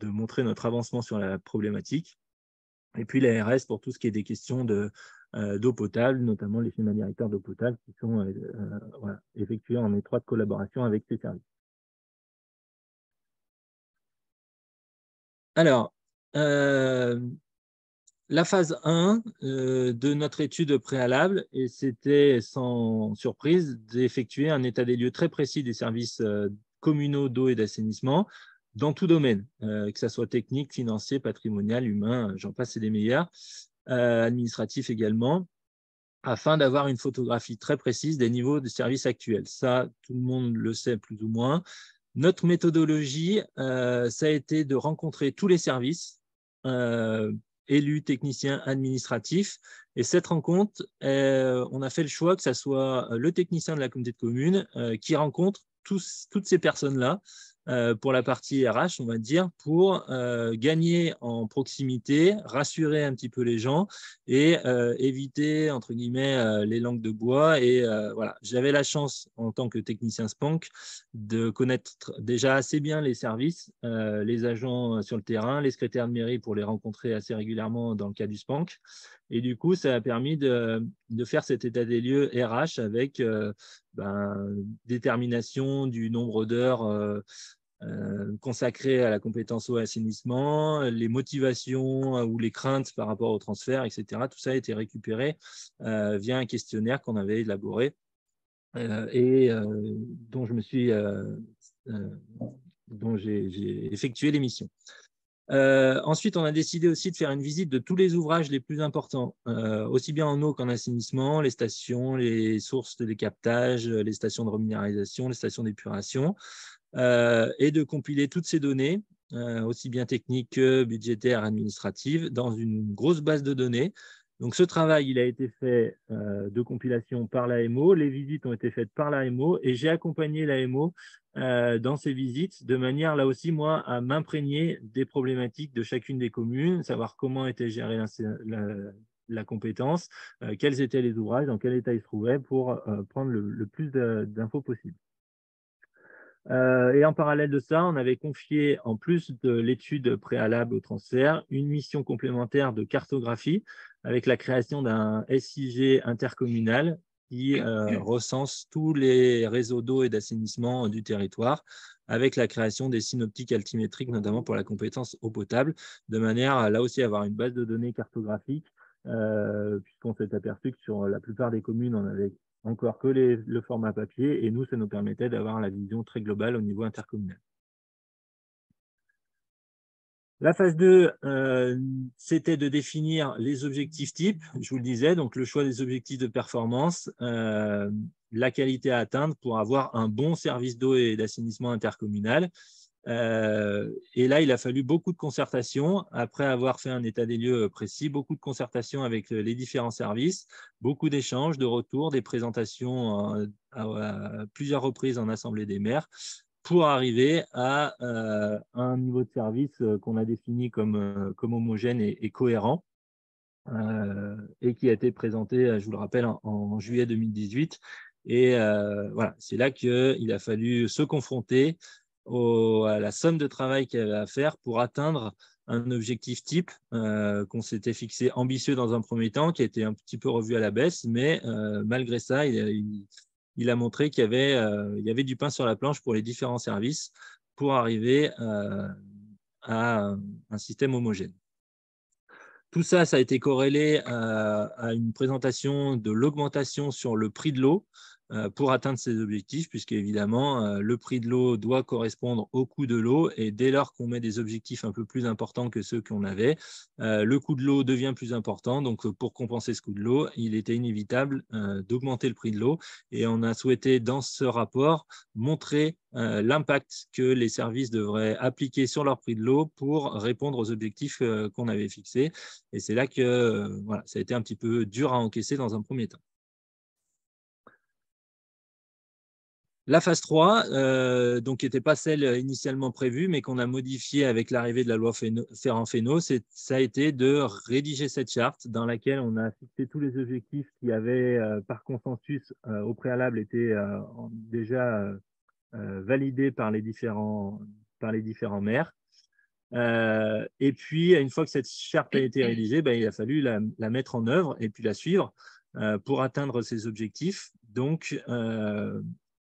montrer notre avancement sur la problématique. Et puis l'ARS pour tout ce qui est des questions euh, d'eau potable, notamment les schémas directeurs d'eau potable qui sont effectués en étroite collaboration avec ces services. Alors, euh, la phase 1 euh, de notre étude préalable, et c'était sans surprise d'effectuer un état des lieux très précis des services euh, communaux d'eau et d'assainissement dans tout domaine, que ce soit technique, financier, patrimonial, humain, j'en passe et des meilleurs, administratif également, afin d'avoir une photographie très précise des niveaux de services actuels. Ça, tout le monde le sait plus ou moins. Notre méthodologie, euh, ça a été de rencontrer tous les services, euh, élus, techniciens, administratifs. Et cette rencontre, euh, on a fait le choix que ce soit le technicien de la communauté de communes qui rencontre toutes ces personnes-là euh, pour la partie RH, on va dire, pour euh, gagner en proximité, rassurer un petit peu les gens et euh, éviter, entre guillemets, les langues de bois. Et voilà, j'avais la chance, en tant que technicien SPANC, de connaître déjà assez bien les services, les agents sur le terrain, les secrétaires de mairie pour les rencontrer assez régulièrement dans le cas du SPANC. Et du coup, ça a permis de, faire cet état des lieux RH avec ben, détermination du nombre d'heures euh, consacré à la compétence au assainissement, les motivations euh, ou les craintes par rapport au transfert, etc. Tout ça a été récupéré euh, via un questionnaire qu'on avait élaboré et dont je me suis, dont j'ai effectué l'émission. Ensuite, on a décidé aussi de faire une visite de tous les ouvrages les plus importants, aussi bien en eau qu'en assainissement, les stations, les sources de captages, les stations de reminéralisation, les stations d'épuration, euh, et de compiler toutes ces données, euh, aussi bien techniques que budgétaires, administratives, dans une grosse base de données. Donc ce travail, il a été fait euh, de compilation par l'AMO, les visites ont été faites par l'AMO et j'ai accompagné l'AMO dans ces visites de manière là aussi, moi, à m'imprégner des problématiques de chacune des communes, savoir comment était gérée la, compétence, quels étaient les ouvrages, dans quel état ils se trouvaient pour prendre le plus d'infos possible. Euh, et en parallèle de ça, on avait confié, en plus de l'étude préalable au transfert, une mission complémentaire de cartographie avec la création d'un SIG intercommunal qui euh, recense tous les réseaux d'eau et d'assainissement du territoire, avec la création des synoptiques altimétriques, notamment pour la compétence eau potable, de manière à là aussi avoir une base de données cartographique, euh, puisqu'on s'est aperçu que sur la plupart des communes, on avait encore que le format papier, et nous, ça nous permettait d'avoir la vision très globale au niveau intercommunal. La phase 2, euh, c'était de définir les objectifs types, je vous le disais, donc le choix des objectifs de performance, euh, la qualité à atteindre pour avoir un bon service d'eau et d'assainissement intercommunal, euh, et là, il a fallu beaucoup de concertation, après avoir fait un état des lieux précis, beaucoup de concertation avec les différents services, beaucoup d'échanges, de retours, des présentations à, plusieurs reprises en Assemblée des maires, pour arriver à euh, un niveau de service euh, qu'on a défini comme, comme homogène et, cohérent. et qui a été présenté, je vous le rappelle, en, juillet 2018. Et voilà, c'est là qu'il a fallu se confronter à la somme de travail qu'il y avait à faire pour atteindre un objectif type qu'on s'était fixé ambitieux dans un premier temps, qui a été un petit peu revu à la baisse, mais malgré ça, il, a montré qu'il y, y, avait du pain sur la planche pour les différents services pour arriver à un système homogène. Tout ça, ça a été corrélé à une présentation de l'augmentation sur le prix de l'eau euh, pour atteindre ces objectifs, puisque évidemment, euh, le prix de l'eau doit correspondre au coût de l'eau. Et dès lors qu'on met des objectifs un peu plus importants que ceux qu'on avait, euh, le coût de l'eau devient plus important. Donc, pour compenser ce coût de l'eau, il était inévitable d'augmenter le prix de l'eau. Et on a souhaité, dans ce rapport, montrer l'impact que les services devraient appliquer sur leur prix de l'eau pour répondre aux objectifs qu'on avait fixés. Et c'est là que voilà, ça a été un petit peu dur à encaisser dans un premier temps. La phase 3, euh, donc, qui n'était pas celle initialement prévue, mais qu'on a modifiée avec l'arrivée de la loi Ferrand-Fénot, ça a été de rédiger cette charte dans laquelle on a fixé tous les objectifs qui avaient, euh, par consensus euh, au préalable, été déjà validés par les différents, par les différents maires. et puis, une fois que cette charte a été rédigée, ben, il a fallu la, la, mettre en œuvre et puis la suivre pour atteindre ces objectifs. Donc,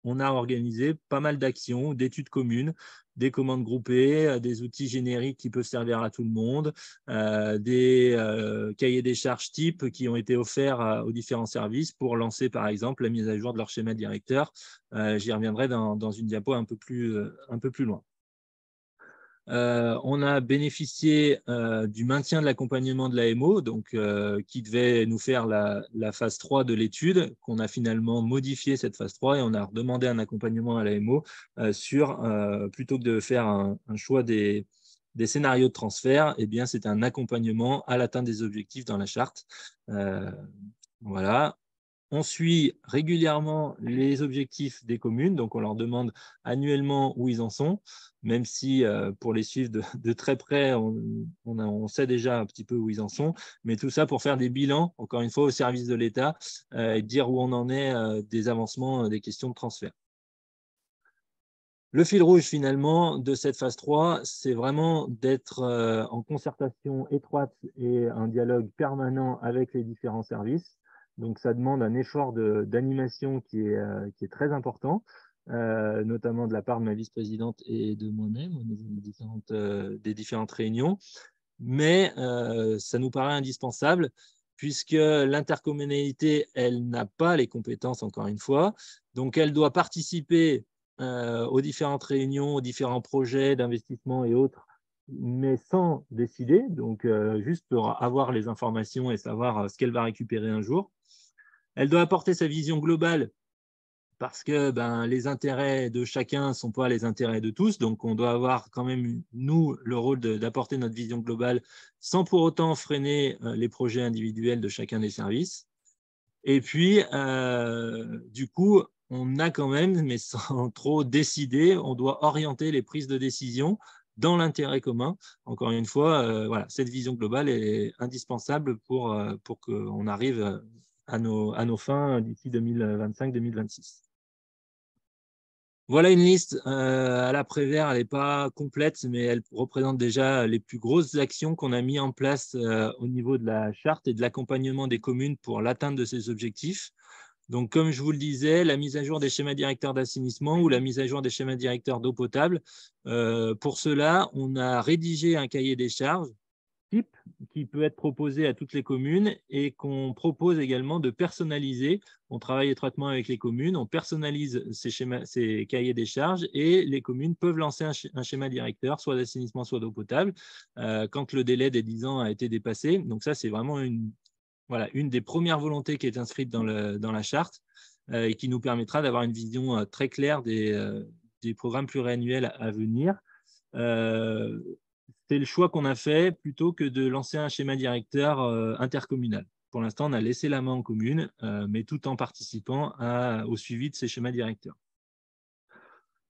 on a organisé pas mal d'actions, d'études communes, des commandes groupées, euh, des outils génériques qui peuvent servir à tout le monde, euh, des euh, cahiers des charges types qui ont été offerts aux différents services pour lancer, par exemple, la mise à jour de leur schéma directeur. J'y reviendrai dans, une diapo un un peu plus loin. Euh, on a bénéficié euh, du maintien de l'accompagnement de l'AMO, donc, euh, qui devait nous faire la, phase 3 de l'étude, qu'on a finalement modifié cette phase 3 et on a demandé un accompagnement à l'AMO sur, plutôt que de faire un, choix des, des, scénarios de transfert, eh bien, c'est un accompagnement à l'atteinte des objectifs dans la charte. voilà, on suit régulièrement les objectifs des communes, donc on leur demande annuellement où ils en sont, même si euh, pour les suivre de, très près, on, sait déjà un petit peu où ils en sont, mais tout ça pour faire des bilans, encore une fois, au service de l'État euh, et dire où on en est euh, des avancements des questions de transfert. Le fil rouge finalement de cette phase 3, c'est vraiment d'être en concertation étroite et un dialogue permanent avec les différents services donc, ça demande un effort d'animation euh, qui est très important, euh, notamment de la part de ma vice-présidente et de moi-même au euh, des différentes réunions. Mais ça nous paraît indispensable puisque l'intercommunalité, elle n'a pas les compétences, encore une fois. Donc, elle doit participer aux différentes réunions, aux différents projets d'investissement et autres mais sans décider, donc juste pour avoir les informations et savoir ce qu'elle va récupérer un jour. Elle doit apporter sa vision globale parce que ben, les intérêts de chacun ne sont pas les intérêts de tous. Donc, on doit avoir quand même, nous, le rôle d'apporter notre vision globale sans pour autant freiner euh, les projets individuels de chacun des services. Et puis, euh, du coup, on a quand même, mais sans trop décider, on doit orienter les prises de décision dans l'intérêt commun. Encore une fois, euh, voilà, cette vision globale est indispensable pour, pour qu'on arrive à nos, fins d'ici 2025-2026. Voilà une liste euh, à la Prévert, elle n'est pas complète, mais elle représente déjà les plus grosses actions qu'on a mis en place euh, au niveau de la charte et de l'accompagnement des communes pour l'atteinte de ces objectifs. Donc, comme je vous le disais, la mise à jour des schémas directeurs d'assainissement ou la mise à jour des schémas directeurs d'eau potable. Euh, pour cela, on a rédigé un cahier des charges qui peut être proposé à toutes les communes et qu'on propose également de personnaliser. On travaille étroitement avec les communes, on personnalise ces, cahiers des charges et les communes peuvent lancer un, schéma directeur, soit d'assainissement, soit d'eau potable, euh, quand le délai des 10 ans a été dépassé. Donc ça, c'est vraiment une, voilà, une des premières volontés qui est inscrite dans, dans la charte euh, et qui nous permettra d'avoir une vision euh, très claire des, des programmes pluriannuels à venir c'est le choix qu'on a fait plutôt que de lancer un schéma directeur euh, intercommunal. Pour l'instant, on a laissé la main en commune, euh, mais tout en participant au suivi de ces schémas directeurs.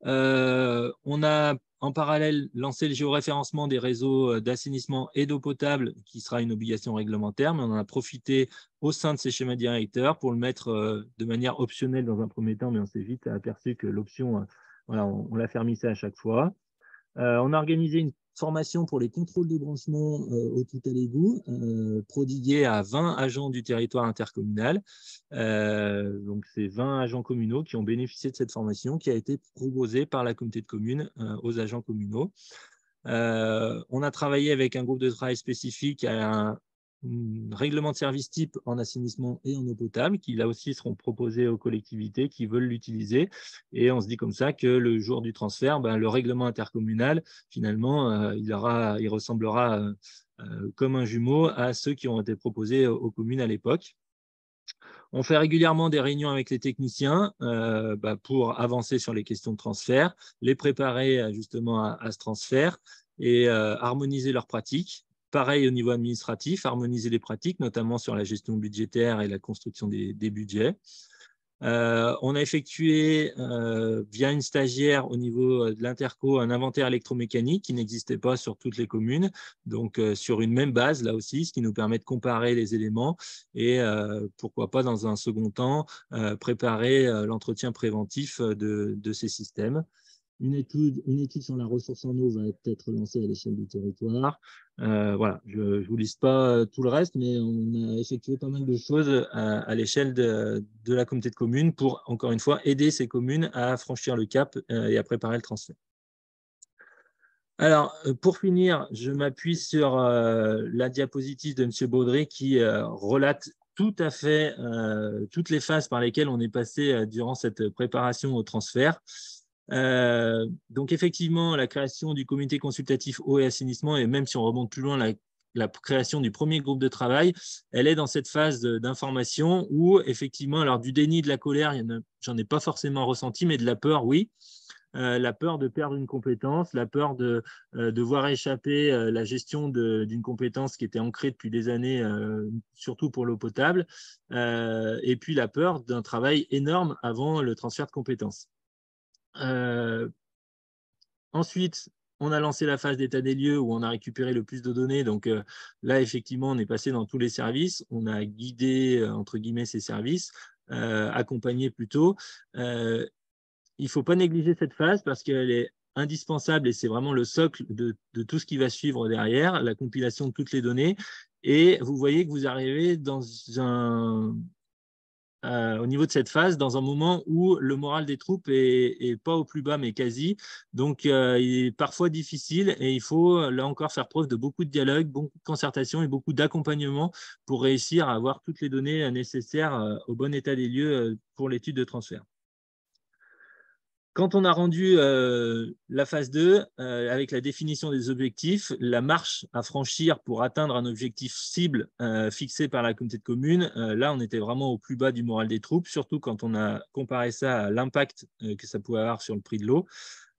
Euh, on a en parallèle lancé le géoréférencement des réseaux d'assainissement et d'eau potable, qui sera une obligation réglementaire, mais on en a profité au sein de ces schémas directeurs pour le mettre de manière optionnelle dans un premier temps, mais on s'est vite aperçu que l'option, voilà, on, l'a fermissé à chaque fois. on a organisé une formation pour les contrôles de branchement au tout à l'égout, prodiguée à 20 agents du territoire intercommunal. donc, c'est 20 agents communaux qui ont bénéficié de cette formation qui a été proposée par la communauté de communes aux agents communaux. on a travaillé avec un groupe de travail spécifique à un, règlement de service type en assainissement et en eau potable, qui là aussi seront proposés aux collectivités qui veulent l'utiliser. Et on se dit comme ça que le jour du transfert, ben, le règlement intercommunal, finalement, euh, il, aura, il ressemblera euh, euh, comme un jumeau à ceux qui ont été proposés aux communes à l'époque. On fait régulièrement des réunions avec les techniciens ben, pour avancer sur les questions de transfert, les préparer justement à, ce transfert et harmoniser leurs pratiques. Pareil au niveau administratif, harmoniser les pratiques, notamment sur la gestion budgétaire et la construction des, budgets. Euh, on a effectué euh, via une stagiaire au niveau de l'Interco un inventaire électromécanique qui n'existait pas sur toutes les communes, donc euh, sur une même base là aussi, ce qui nous permet de comparer les éléments et pourquoi pas dans un second temps préparer l'entretien préventif de, ces systèmes. Une étude, sur la ressource en eau va être lancée à l'échelle du territoire. Euh, voilà, je ne vous liste pas euh, tout le reste, mais on a effectué pas mal de choses à, l'échelle de, la communauté de communes pour, encore une fois, aider ces communes à franchir le cap euh, et à préparer le transfert. Alors, pour finir, je m'appuie sur la diapositive de M. Baudry qui relate tout à fait toutes les phases par lesquelles on est passé durant cette préparation au transfert. Euh, donc effectivement, la création du comité consultatif eau et assainissement, et même si on remonte plus loin, la, création du premier groupe de travail, elle est dans cette phase d'information où effectivement, alors du déni, de la colère, j'en ai pas forcément ressenti, mais de la peur, oui. Euh, la peur de perdre une compétence, la peur de, euh, de voir échapper la gestion d'une compétence qui était ancrée depuis des années, surtout pour l'eau potable, et puis la peur d'un travail énorme avant le transfert de compétences. Euh, ensuite, on a lancé la phase d'état des lieux où on a récupéré le plus de données. Donc euh, là, effectivement, on est passé dans tous les services. On a guidé, euh, entre guillemets, ces services, accompagné plutôt. il ne faut pas négliger cette phase parce qu'elle est indispensable et c'est vraiment le socle de, tout ce qui va suivre derrière, la compilation de toutes les données. Et vous voyez que vous arrivez dans un, euh, au niveau de cette phase, dans un moment où le moral des troupes est, pas au plus bas, mais quasi. Donc, euh, il est parfois difficile et il faut, là encore, faire preuve de beaucoup de dialogue, beaucoup de concertation et beaucoup d'accompagnement pour réussir à avoir toutes les données nécessaires euh, au bon état des lieux pour l'étude de transfert. Quand on a rendu euh, la phase 2, euh, avec la définition des objectifs, la marche à franchir pour atteindre un objectif cible euh, fixé par la communauté de communes, là, on était vraiment au plus bas du moral des troupes, surtout quand on a comparé ça à l'impact que ça pouvait avoir sur le prix de l'eau.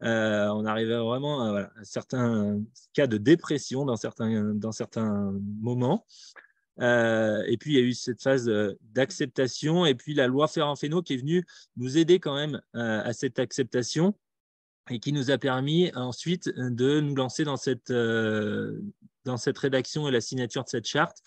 on arrivait vraiment à, certains cas de dépression dans certains, dans certains moments. Euh, et puis, il y a eu cette phase euh, d'acceptation. Et puis, la loi Ferrand-Fesneau qui est venue nous aider quand même euh, à cette acceptation et qui nous a permis ensuite de nous lancer dans cette, dans cette rédaction et la signature de cette charte,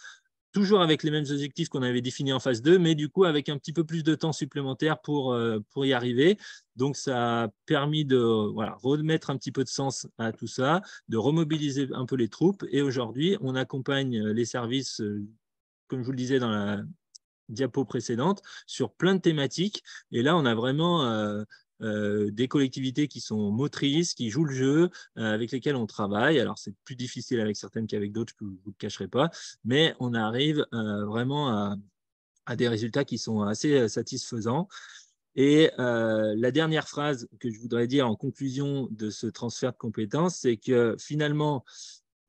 toujours avec les mêmes objectifs qu'on avait définis en phase 2, mais du coup avec un petit peu plus de temps supplémentaire pour, pour y arriver. Donc, ça a permis de remettre un petit peu de sens à tout ça, de remobiliser un peu les troupes. Et aujourd'hui, on accompagne les services comme je vous le disais dans la diapo précédente, sur plein de thématiques. Et là, on a vraiment euh, euh, des collectivités qui sont motrices, qui jouent le jeu, euh, avec lesquelles on travaille. Alors, c'est plus difficile avec certaines qu'avec d'autres, je ne vous le cacherai pas, mais on arrive vraiment à, à, des résultats qui sont assez satisfaisants. Et la dernière phrase que je voudrais dire en conclusion de ce transfert de compétences, c'est que finalement,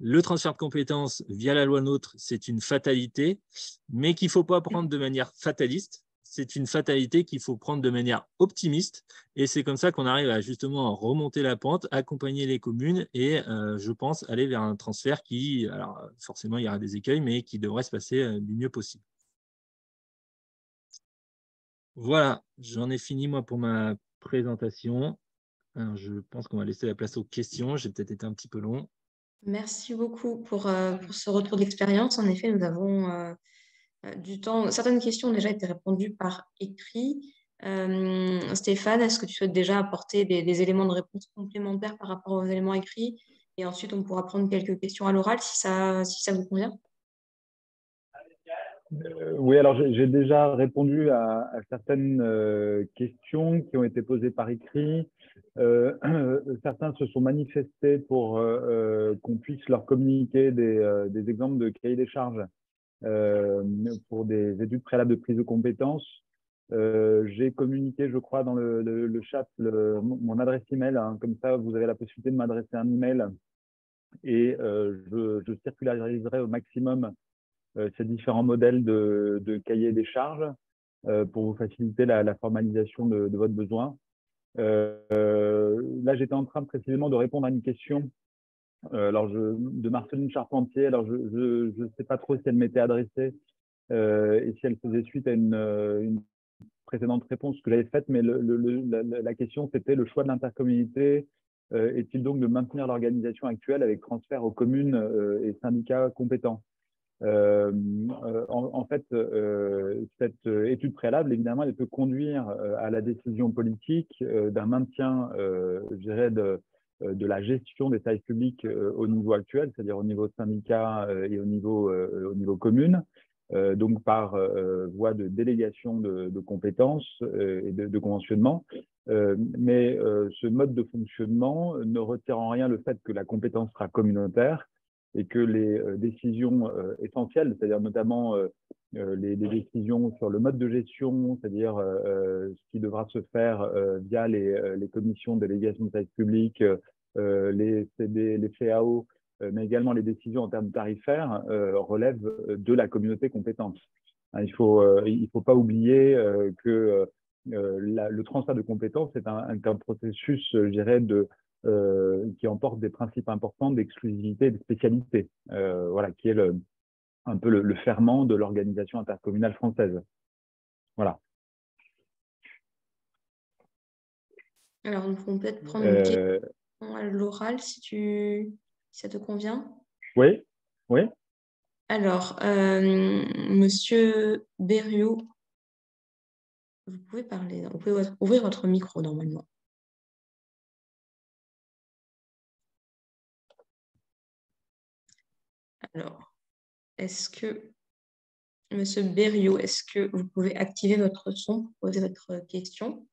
le transfert de compétences via la loi NOTRe, c'est une fatalité, mais qu'il ne faut pas prendre de manière fataliste. C'est une fatalité qu'il faut prendre de manière optimiste. Et c'est comme ça qu'on arrive à justement remonter la pente, accompagner les communes et, euh, je pense, aller vers un transfert qui, alors forcément, il y aura des écueils, mais qui devrait se passer euh, du mieux possible. Voilà, j'en ai fini moi pour ma présentation. je pense qu'on va laisser la place aux questions. J'ai peut-être été un petit peu long. Merci beaucoup pour, euh, ce retour d'expérience. En effet, nous avons du temps. Certaines questions ont déjà été répondues par écrit. Stéphane, est-ce que tu souhaites déjà apporter des, éléments de réponse complémentaires par rapport aux éléments écrits? Et ensuite, on pourra prendre quelques questions à l'oral si ça, vous convient. Euh, oui, alors j'ai déjà répondu à, certaines euh, questions qui ont été posées par écrit. Euh, certains se sont manifestés pour qu'on puisse leur communiquer des, des, exemples de cahiers des charges pour des études préalables de prise de compétences. j'ai communiqué, je crois, dans le, chat mon adresse email. Hein. comme ça, vous avez la possibilité de m'adresser un email et je, je circulariserai au maximum euh, ces différents modèles de, de cahiers des charges euh, pour vous faciliter la, formalisation de, votre besoin. Euh, là, j'étais en train précisément de répondre à une question alors je, de Marceline Charpentier. Alors, je ne sais pas trop si elle m'était adressée et si elle faisait suite à une, précédente réponse que j'avais faite, mais la, question, c'était le choix de l'intercommunalité. Est-il donc de maintenir l'organisation actuelle avec transfert aux communes et syndicats compétents? Euh, euh, en, fait, euh, cette étude préalable, évidemment, elle peut conduire à la décision politique d'un maintien, je dirais, de, de la gestion des services publics au niveau actuel, c'est-à-dire au niveau syndicat et au niveau, au niveau commune, donc par voie de délégation de, de compétences et de, de conventionnement. mais ce mode de fonctionnement ne retire en rien le fait que la compétence sera communautaire et que les euh, décisions euh, essentielles, c'est-à-dire notamment euh, les, décisions sur le mode de gestion, c'est-à-dire ce qui devra se faire via les, commissions de délégation de services publics, les CD, les CAO, mais également les décisions en termes tarifaires, relèvent de la communauté compétente. Hein, il ne faut, il faut pas oublier que le transfert de compétences est un, processus, je dirais, de, qui emporte des principes importants d'exclusivité et de spécialité, euh, voilà, qui est le, un peu le, ferment de l'organisation intercommunale française. Voilà. Alors, nous pouvons peut-être prendre une euh, question à l'oral si, tu... si ça te convient. Oui, oui. Alors, Monsieur Berriot, vous pouvez parler, vous pouvez ouvrir votre micro normalement. Alors, est-ce que, Monsieur Berriot, est-ce que vous pouvez activer votre son pour poser votre question?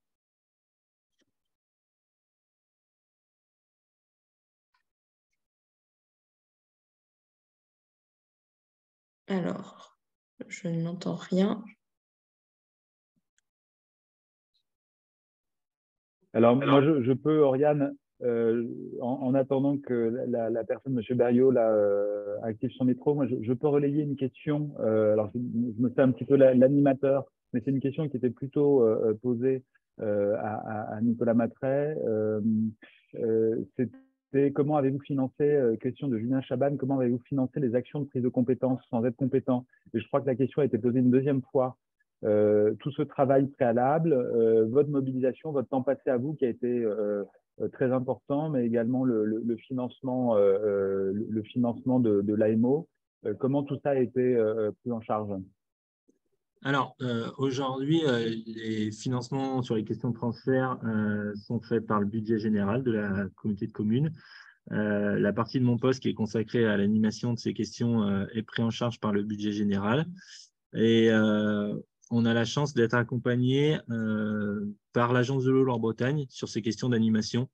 Alors, je n'entends rien. Alors, moi, je peux, Oriane, euh, en, attendant que la, personne, M. Berriot, là, euh, active son micro, moi, je, peux relayer une question. Euh, alors, je, me fais un petit peu l'animateur, mais c'est une question qui était plutôt posée à, Nicolas Matray. C'était comment avez-vous financé, question de Julien Chaban, comment avez-vous financé les actions de prise de compétences sans être compétent? Et je crois que la question a été posée une deuxième fois. tout ce travail préalable, votre mobilisation, votre temps passé à vous qui a été euh, très important, mais également le, financement, euh, euh, le financement de, de l'AMO. comment tout ça a été pris en charge? Alors, aujourd'hui, les financements sur les questions de transfert sont faits par le budget général de la communauté de communes. la partie de mon poste qui est consacrée à l'animation de ces questions est prise en charge par le budget général. Et on a la chance d'être accompagné euh, par l'Agence de l'eau en Bretagne sur ces questions d'animation.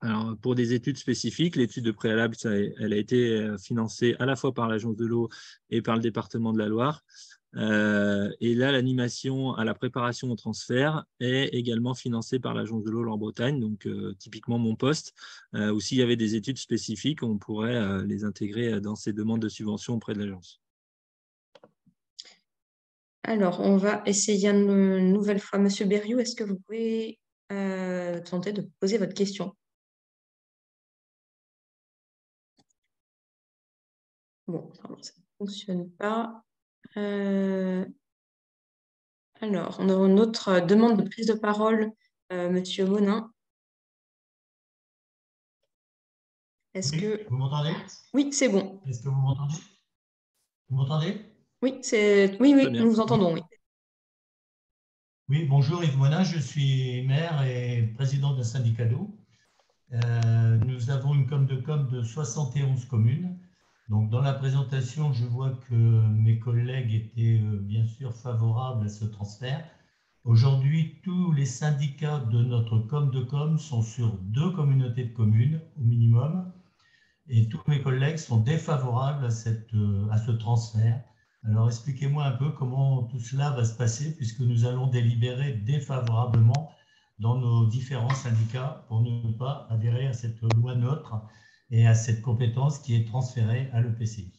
Alors, pour des études spécifiques, l'étude de préalable, elle a été euh, financée à la fois par l'Agence de l'eau et par le département de la Loire. Euh, et là, l'animation à la préparation au transfert est également financée par l'Agence de l'eau en Bretagne, donc typiquement mon poste, ou s'il y avait des études spécifiques, on pourrait les intégrer dans ces demandes de subvention auprès de l'agence. Alors, on va essayer une nouvelle fois. Monsieur Berriou, est-ce que vous pouvez euh, tenter de poser votre question? Bon, ça ne fonctionne pas. Euh, alors, on a une autre demande de prise de parole, euh, Monsieur Monin. Est-ce que... Vous m'entendez? Oui, c'est bon. Est-ce que vous m'entendez? Vous m'entendez? Oui, c'est oui, oui, nous vous entendons, oui. Oui, bonjour Yves Monin, je suis maire et président d'un syndicat d'eau. nous avons une com de com de 71 communes. Donc, dans la présentation, je vois que mes collègues étaient bien sûr favorables à ce transfert. Aujourd'hui, tous les syndicats de notre com de com sont sur deux communautés de communes au minimum et tous mes collègues sont défavorables à, cette, à ce transfert. Alors expliquez-moi un peu comment tout cela va se passer puisque nous allons délibérer défavorablement dans nos différents syndicats pour ne pas adhérer à cette loi neutre et à cette compétence qui est transférée à l'EPCI.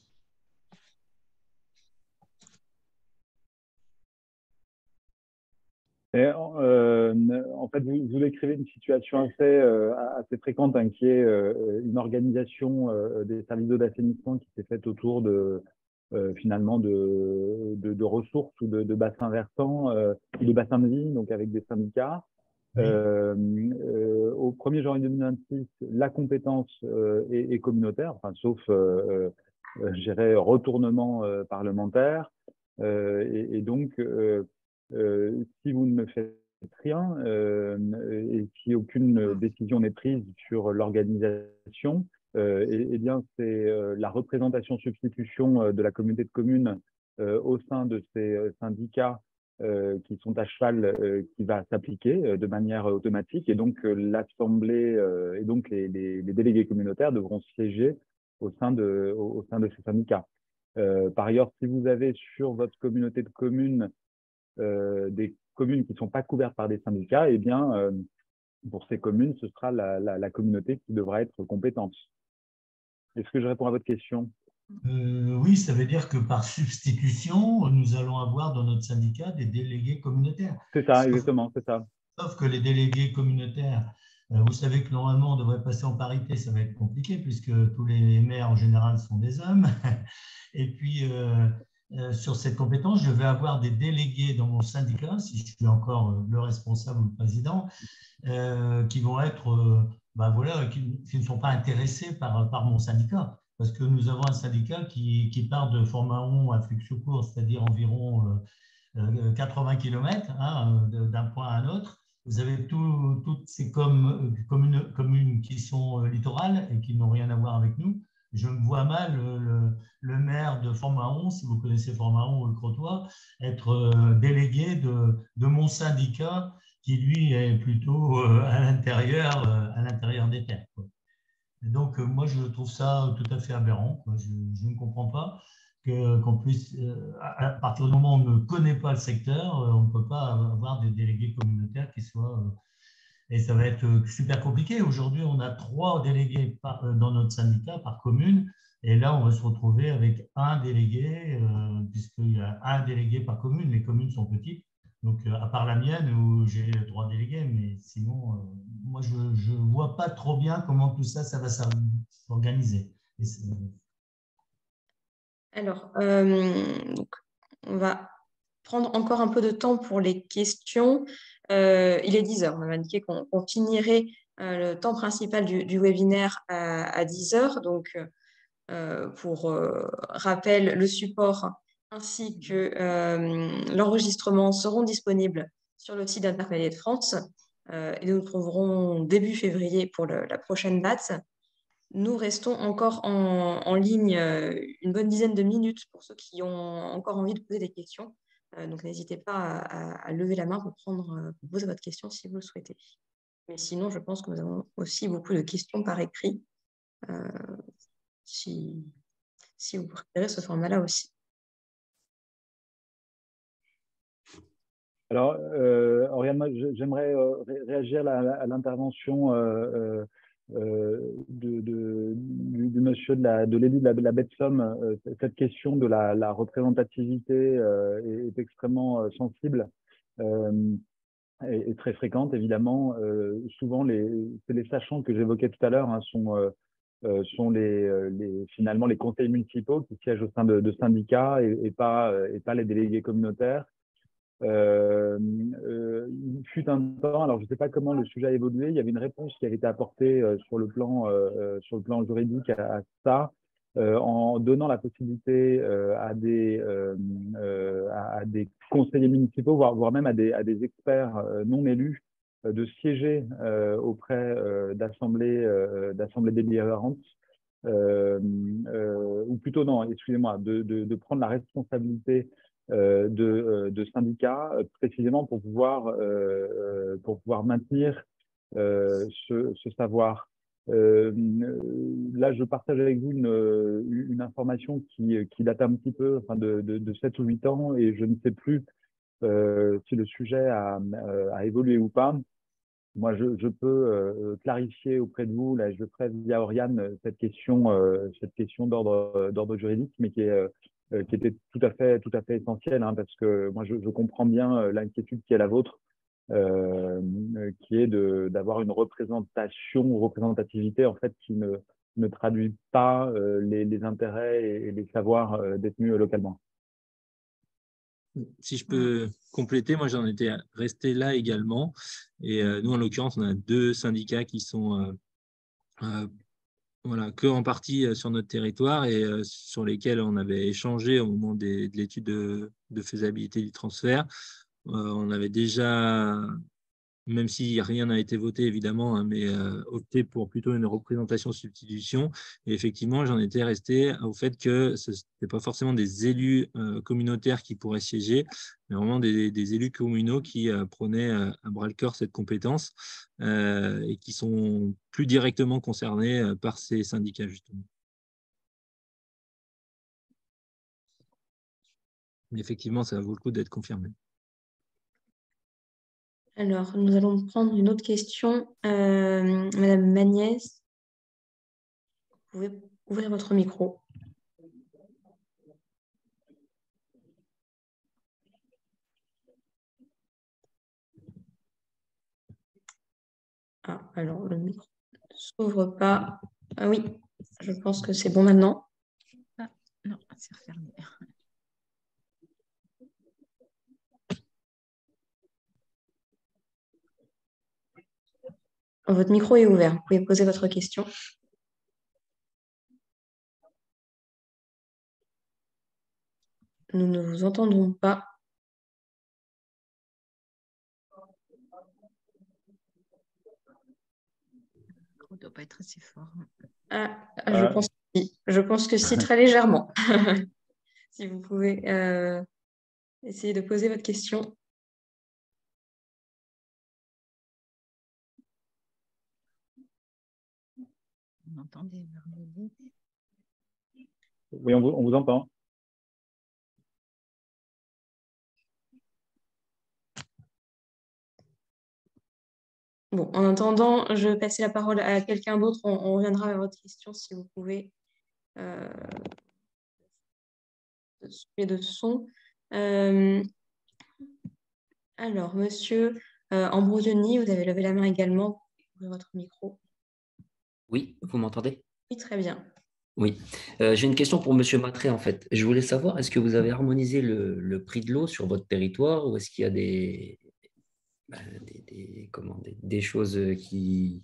Euh, en fait, vous, vous, décrivez une situation assez, euh, fréquente hein, qui est euh, une organisation des services d'assainissement qui s'est faite autour de finalement de, de, ressources ou de, bassins versants ou de bassins de vie, donc avec des syndicats. au 1er janvier 2026, la compétence est, communautaire, enfin, sauf, je retournement parlementaire. Et, et, donc, euh, si vous ne faites rien euh, et si aucune décision n'est prise sur l'organisation, euh, eh bien c'est la représentation substitution de la communauté de communes au sein de ces syndicats qui sont à cheval qui va s'appliquer de manière automatique et donc l'assemblée et donc les, délégués communautaires devront siéger au sein de ces syndicats. par ailleurs, si vous avez sur votre communauté de communes euh, des communes qui ne sont pas couvertes par des syndicats, eh bien, euh, pour ces communes, ce sera la, communauté qui devra être compétente. Est-ce que je réponds à votre question? Euh, Oui, ça veut dire que par substitution, nous allons avoir dans notre syndicat des délégués communautaires. C'est ça, exactement, c'est ça. Sauf que les délégués communautaires, vous savez que normalement, on devrait passer en parité, ça va être compliqué puisque tous les maires en général sont des hommes. Et puis, euh, sur cette compétence, je vais avoir des délégués dans mon syndicat, si je suis encore euh, le responsable ou le président, euh, qui vont être, bah voilà, qui, ne sont pas intéressés par, mon syndicat. Parce que nous avons un syndicat qui, part de Fort-Mahon à Fluxucourt, c'est-à-dire environ 80 km hein, d'un point à un autre. Vous avez toutes ces communes, qui sont littorales et qui n'ont rien à voir avec nous je me vois mal le, maire de Fort-Mahon, si vous connaissez Fort-Mahon ou le Crotoy, être euh, délégué de, mon syndicat qui, lui, est plutôt euh, à l'intérieur euh, à l'intérieur des terres. donc, moi, je trouve ça tout à fait aberrant. Je, ne comprends pas qu'on puisse, à partir du moment où on ne connaît pas le secteur, on ne peut pas avoir des délégués communautaires qui soient et ça va être euh, super compliqué. Aujourd'hui, on a trois délégués euh, dans notre syndicat par commune. Et là, on va se retrouver avec un délégué, euh, puisqu'il y a un délégué par commune. Les communes sont petites. Donc, à part la mienne, où j'ai trois délégués, mais sinon, moi, je ne vois pas trop bien comment tout ça, ça va s'organiser. Alors, on va prendre encore un peu de temps pour les questions. Euh, il est 10 heures. On m'a indiqué qu'on finirait euh, le temps principal du, webinaire à, 10 heures. Donc, euh, pour rappel, le support ainsi que l'enregistrement seront disponibles sur le site d'Intermédiaire de France. et nous trouverons début février pour la prochaine date. Nous restons encore en, ligne une bonne dizaine de minutes pour ceux qui ont encore envie de poser des questions. Euh, donc, n'hésitez pas à, lever la main pour, euh, poser votre question si vous le souhaitez. Mais sinon, je pense que nous avons aussi beaucoup de questions par écrit, euh, si vous préférez ce format-là aussi. Alors, euh, Oriane, j'aimerais réagir à l'intervention euh, de, du, monsieur de la de l'élu de la, de la bête somme, euh, cette question de la, la représentativité euh, est, extrêmement sensible et, très fréquente évidemment. souvent les c'est les sachants que j'évoquais tout à l'heure hein, sont sont les, les, finalement les conseils municipaux qui siègent au sein de, de syndicats et, et, pas, et pas les délégués communautaires. Euh, euh, il fut un temps, alors je ne sais pas comment le sujet a évolué, il y avait une réponse qui avait été apportée euh, sur, le plan, juridique à, ça, en donnant la possibilité à, des, conseillers municipaux, voire, même à des, experts non élus, de siéger auprès d'assemblées délibérantes, ou plutôt non, excusez-moi, de, prendre la responsabilité de, de syndicats précisément pour pouvoir, pour pouvoir maintenir ce, savoir. Euh, là, je partage avec vous une, information qui, qui, date un petit peu enfin de, de, de, 7 ou 8 ans et je ne sais plus euh, si le sujet a, euh, évolué ou pas. Moi, je, je peux euh, clarifier auprès de vous, là, je ferai via Oriane cette question, euh, cette question d'ordre juridique, mais qui, est, qui était tout à fait, tout à fait essentielle, hein, parce que moi, je, comprends bien l'inquiétude qui est la vôtre euh, qui est d'avoir une représentation, représentativité en fait qui ne, ne traduit pas euh, les, intérêts et, les savoirs euh, détenus localement. Si je peux compléter, moi j'en étais resté là également. Et nous, en l'occurrence, on a deux syndicats qui sont voilà, que en partie sur notre territoire et sur lesquels on avait échangé au moment de l'étude de, de, faisabilité du transfert. Euh, on avait déjà, même si rien n'a été voté évidemment, hein, mais euh, opté pour plutôt une représentation substitution. Et effectivement, j'en étais resté au fait que ce n'était pas forcément des élus euh, communautaires qui pourraient siéger, mais vraiment des, élus communaux qui prenaient à bras le corps cette compétence et qui sont plus directement concernés par ces syndicats justement. effectivement, ça vaut le coup d'être confirmé. Alors, nous allons prendre une autre question. Euh, Madame Magnès, vous pouvez ouvrir votre micro. Ah, alors le micro ne s'ouvre pas. Ah oui, je pense que c'est bon maintenant. Ah, non, c'est refermé. Votre micro est ouvert. Vous pouvez poser votre question. Nous ne vous entendons pas. Le ne doit pas être assez fort. Ah, je, pense que si. je pense que si, très légèrement. si vous pouvez euh, essayer de poser votre question. Oui, on vous, entend. Bon, en attendant, je vais passer la parole à quelqu'un d'autre. On, reviendra à votre question si vous pouvez. Euh, de son. Euh, alors, monsieur euh, Ambrosioni, vous avez levé la main également. Ouvrez votre micro. Oui, vous m'entendez? Oui, très bien. Oui, euh, j'ai une question pour Monsieur Matré en fait. Je voulais savoir, est-ce que vous avez harmonisé le, prix de l'eau sur votre territoire ou est-ce qu'il y a des, bah, comment, des, choses qui,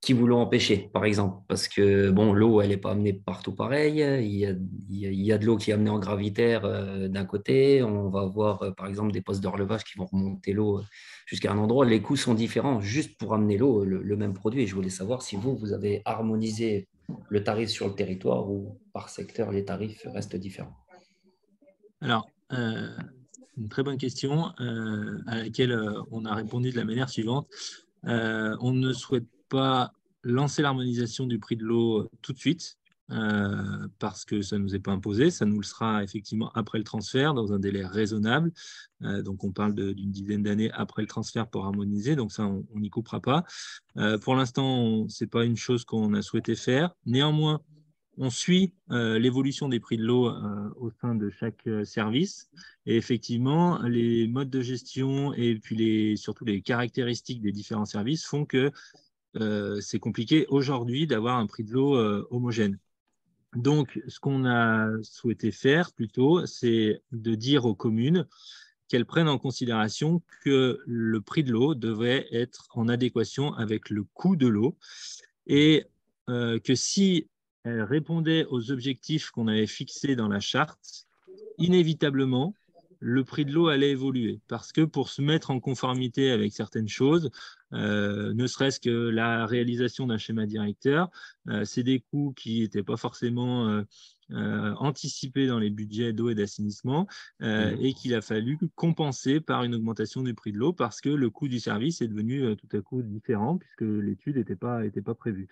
qui vous l'ont empêché, par exemple Parce que bon, l'eau, elle n'est pas amenée partout pareil. Il y a, de l'eau qui est amenée en gravitaire euh, d'un côté. On va avoir, euh, par exemple, des postes de relevage qui vont remonter l'eau jusqu'à un endroit. Les coûts sont différents juste pour amener l'eau, le, même produit. Et je voulais savoir si vous, vous avez harmonisé le tarif sur le territoire ou par secteur, les tarifs restent différents. Alors, euh, une très bonne question à laquelle on a répondu de la manière suivante. on ne souhaite pas lancer l'harmonisation du prix de l'eau tout de suite, euh, parce que ça ne nous est pas imposé. Ça nous le sera effectivement après le transfert, dans un délai raisonnable. Euh, donc, on parle d'une dizaine d'années après le transfert pour harmoniser. Donc, ça, on n'y coupera pas. Euh, pour l'instant, ce n'est pas une chose qu'on a souhaité faire. Néanmoins, on suit l'évolution des prix de l'eau au sein de chaque service. Et effectivement, les modes de gestion et puis les, surtout les caractéristiques des différents services font que euh, c'est compliqué aujourd'hui d'avoir un prix de l'eau euh, homogène. Donc, ce qu'on a souhaité faire plutôt, c'est de dire aux communes qu'elles prennent en considération que le prix de l'eau devrait être en adéquation avec le coût de l'eau et euh, que si elles répondaient aux objectifs qu'on avait fixés dans la charte, inévitablement, le prix de l'eau allait évoluer. Parce que pour se mettre en conformité avec certaines choses, euh, ne serait-ce que la réalisation d'un schéma directeur, euh, c'est des coûts qui n'étaient pas forcément euh, anticipés dans les budgets d'eau et d'assainissement mmh. et qu'il a fallu compenser par une augmentation du prix de l'eau parce que le coût du service est devenu tout à coup différent puisque l'étude n'était pas, était pas prévue.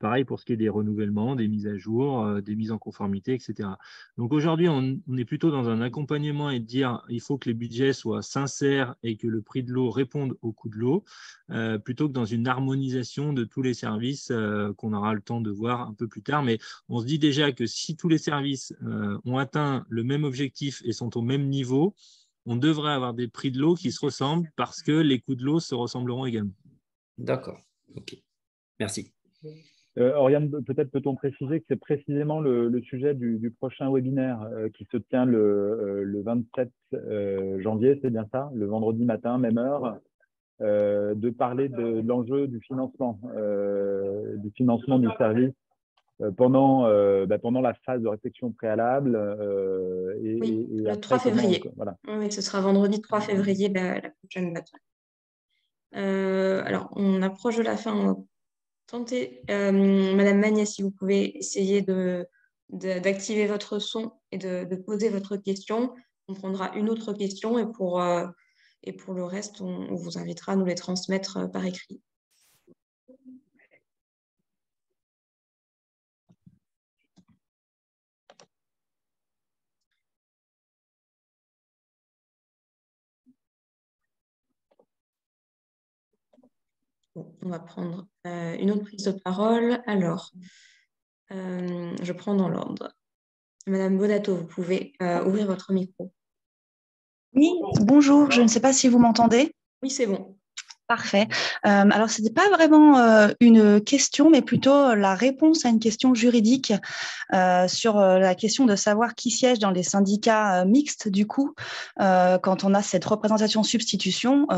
Pareil pour ce qui est des renouvellements, des mises à jour, euh, des mises en conformité, etc. Donc aujourd'hui, on, est plutôt dans un accompagnement et de dire il faut que les budgets soient sincères et que le prix de l'eau réponde au coût de l'eau, euh, plutôt que dans une harmonisation de tous les services euh, qu'on aura le temps de voir un peu plus tard. Mais on se dit déjà que si tous les services ont atteint le même objectif et sont au même niveau, on devrait avoir des prix de l'eau qui se ressemblent parce que les coûts de l'eau se ressembleront également. D'accord. OK. Merci. Euh, Oriane, peut-être peut-on préciser que c'est précisément le, sujet du, prochain webinaire euh, qui se tient le, 27 euh, janvier, c'est bien ça, le vendredi matin, même heure, de parler de, l'enjeu du financement, du financement du service pendant, bah, pendant la phase de réflexion préalable. et, oui, le 3 février. voilà. Oui, ce sera vendredi 3 février, la, la prochaine date. alors, on approche de la fin Euh, Madame Magnès, si vous pouvez essayer d'activer votre son et de, poser votre question. On prendra une autre question et pour, euh, le reste, on, vous invitera à nous les transmettre euh, par écrit. On va prendre euh, une autre prise de parole. Alors, euh, je prends dans l'ordre. Madame Bodato, vous pouvez euh, ouvrir votre micro. Oui, bonjour, je ne sais pas si vous m'entendez. Oui, c'est bon. Parfait. Euh, alors, ce n'est pas vraiment euh, une question, mais plutôt la réponse à une question juridique euh, sur la question de savoir qui siège dans les syndicats mixtes, du coup, quand on a cette représentation substitution.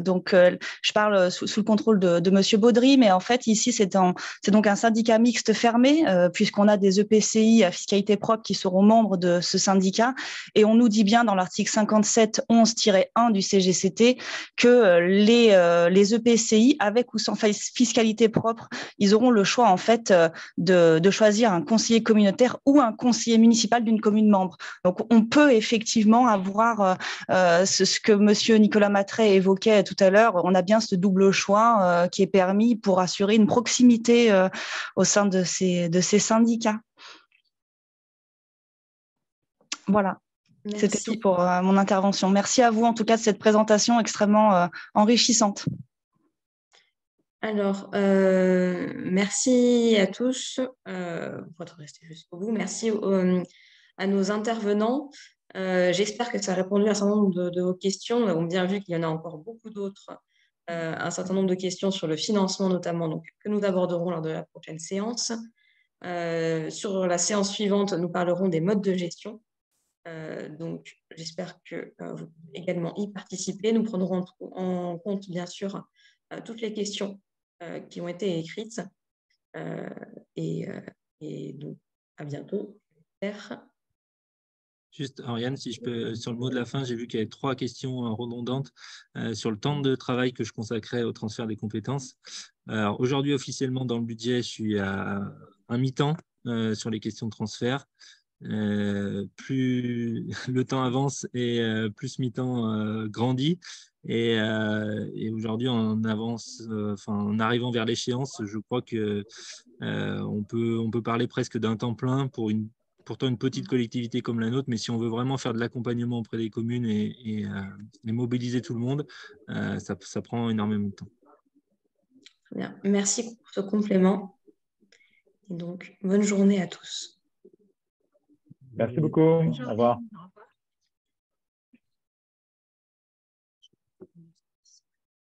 donc, je parle sous, le contrôle de, de Monsieur Baudry, mais en fait, ici, c'est donc un syndicat mixte fermé, puisqu'on a des EPCI à fiscalité propre qui seront membres de ce syndicat. Et on nous dit bien dans l'article 57 11-1 du CGCT que les euh, les EPCI, avec ou sans fiscalité propre, ils auront le choix en fait euh, de, choisir un conseiller communautaire ou un conseiller municipal d'une commune membre. Donc, on peut effectivement avoir euh, ce, que Monsieur Nicolas Matré évoquait tout à l'heure. On a bien ce double choix qui est permis pour assurer une proximité au sein de ces syndicats. Voilà. C'était tout pour euh, mon intervention. Merci à vous en tout cas de cette présentation extrêmement euh, enrichissante. Alors, euh, merci à tous pour être restés jusqu'au bout. Merci à nos intervenants. J'espère que ça a répondu à un certain nombre de, vos questions. Nous avons bien vu qu'il y en a encore beaucoup d'autres. un certain nombre de questions sur le financement notamment, donc, que nous aborderons lors de la prochaine séance. sur la séance suivante, nous parlerons des modes de gestion. Euh, donc, j'espère que euh, vous pouvez également y participer. Nous prendrons en compte, bien sûr, euh, toutes les questions qui ont été écrites. Et, donc, à bientôt. Juste, Ariane, si je peux, sur le mot de la fin, j'ai vu qu'il y avait trois questions redondantes sur le temps de travail que je consacrais au transfert des compétences. Alors, aujourd'hui, officiellement, dans le budget, je suis à un mi-temps sur les questions de transfert. Euh, plus le temps avance et euh, plus mi-temps euh, grandit. Et, aujourd'hui, en avance, en arrivant vers l'échéance, je crois que on peut, parler presque d'un temps plein pour une pourtant une petite collectivité comme la nôtre, mais si on veut vraiment faire de l'accompagnement auprès des communes et, mobiliser tout le monde, ça, prend énormément de temps. Merci pour ce complément. Et donc, bonne journée à tous. Merci beaucoup. Au revoir.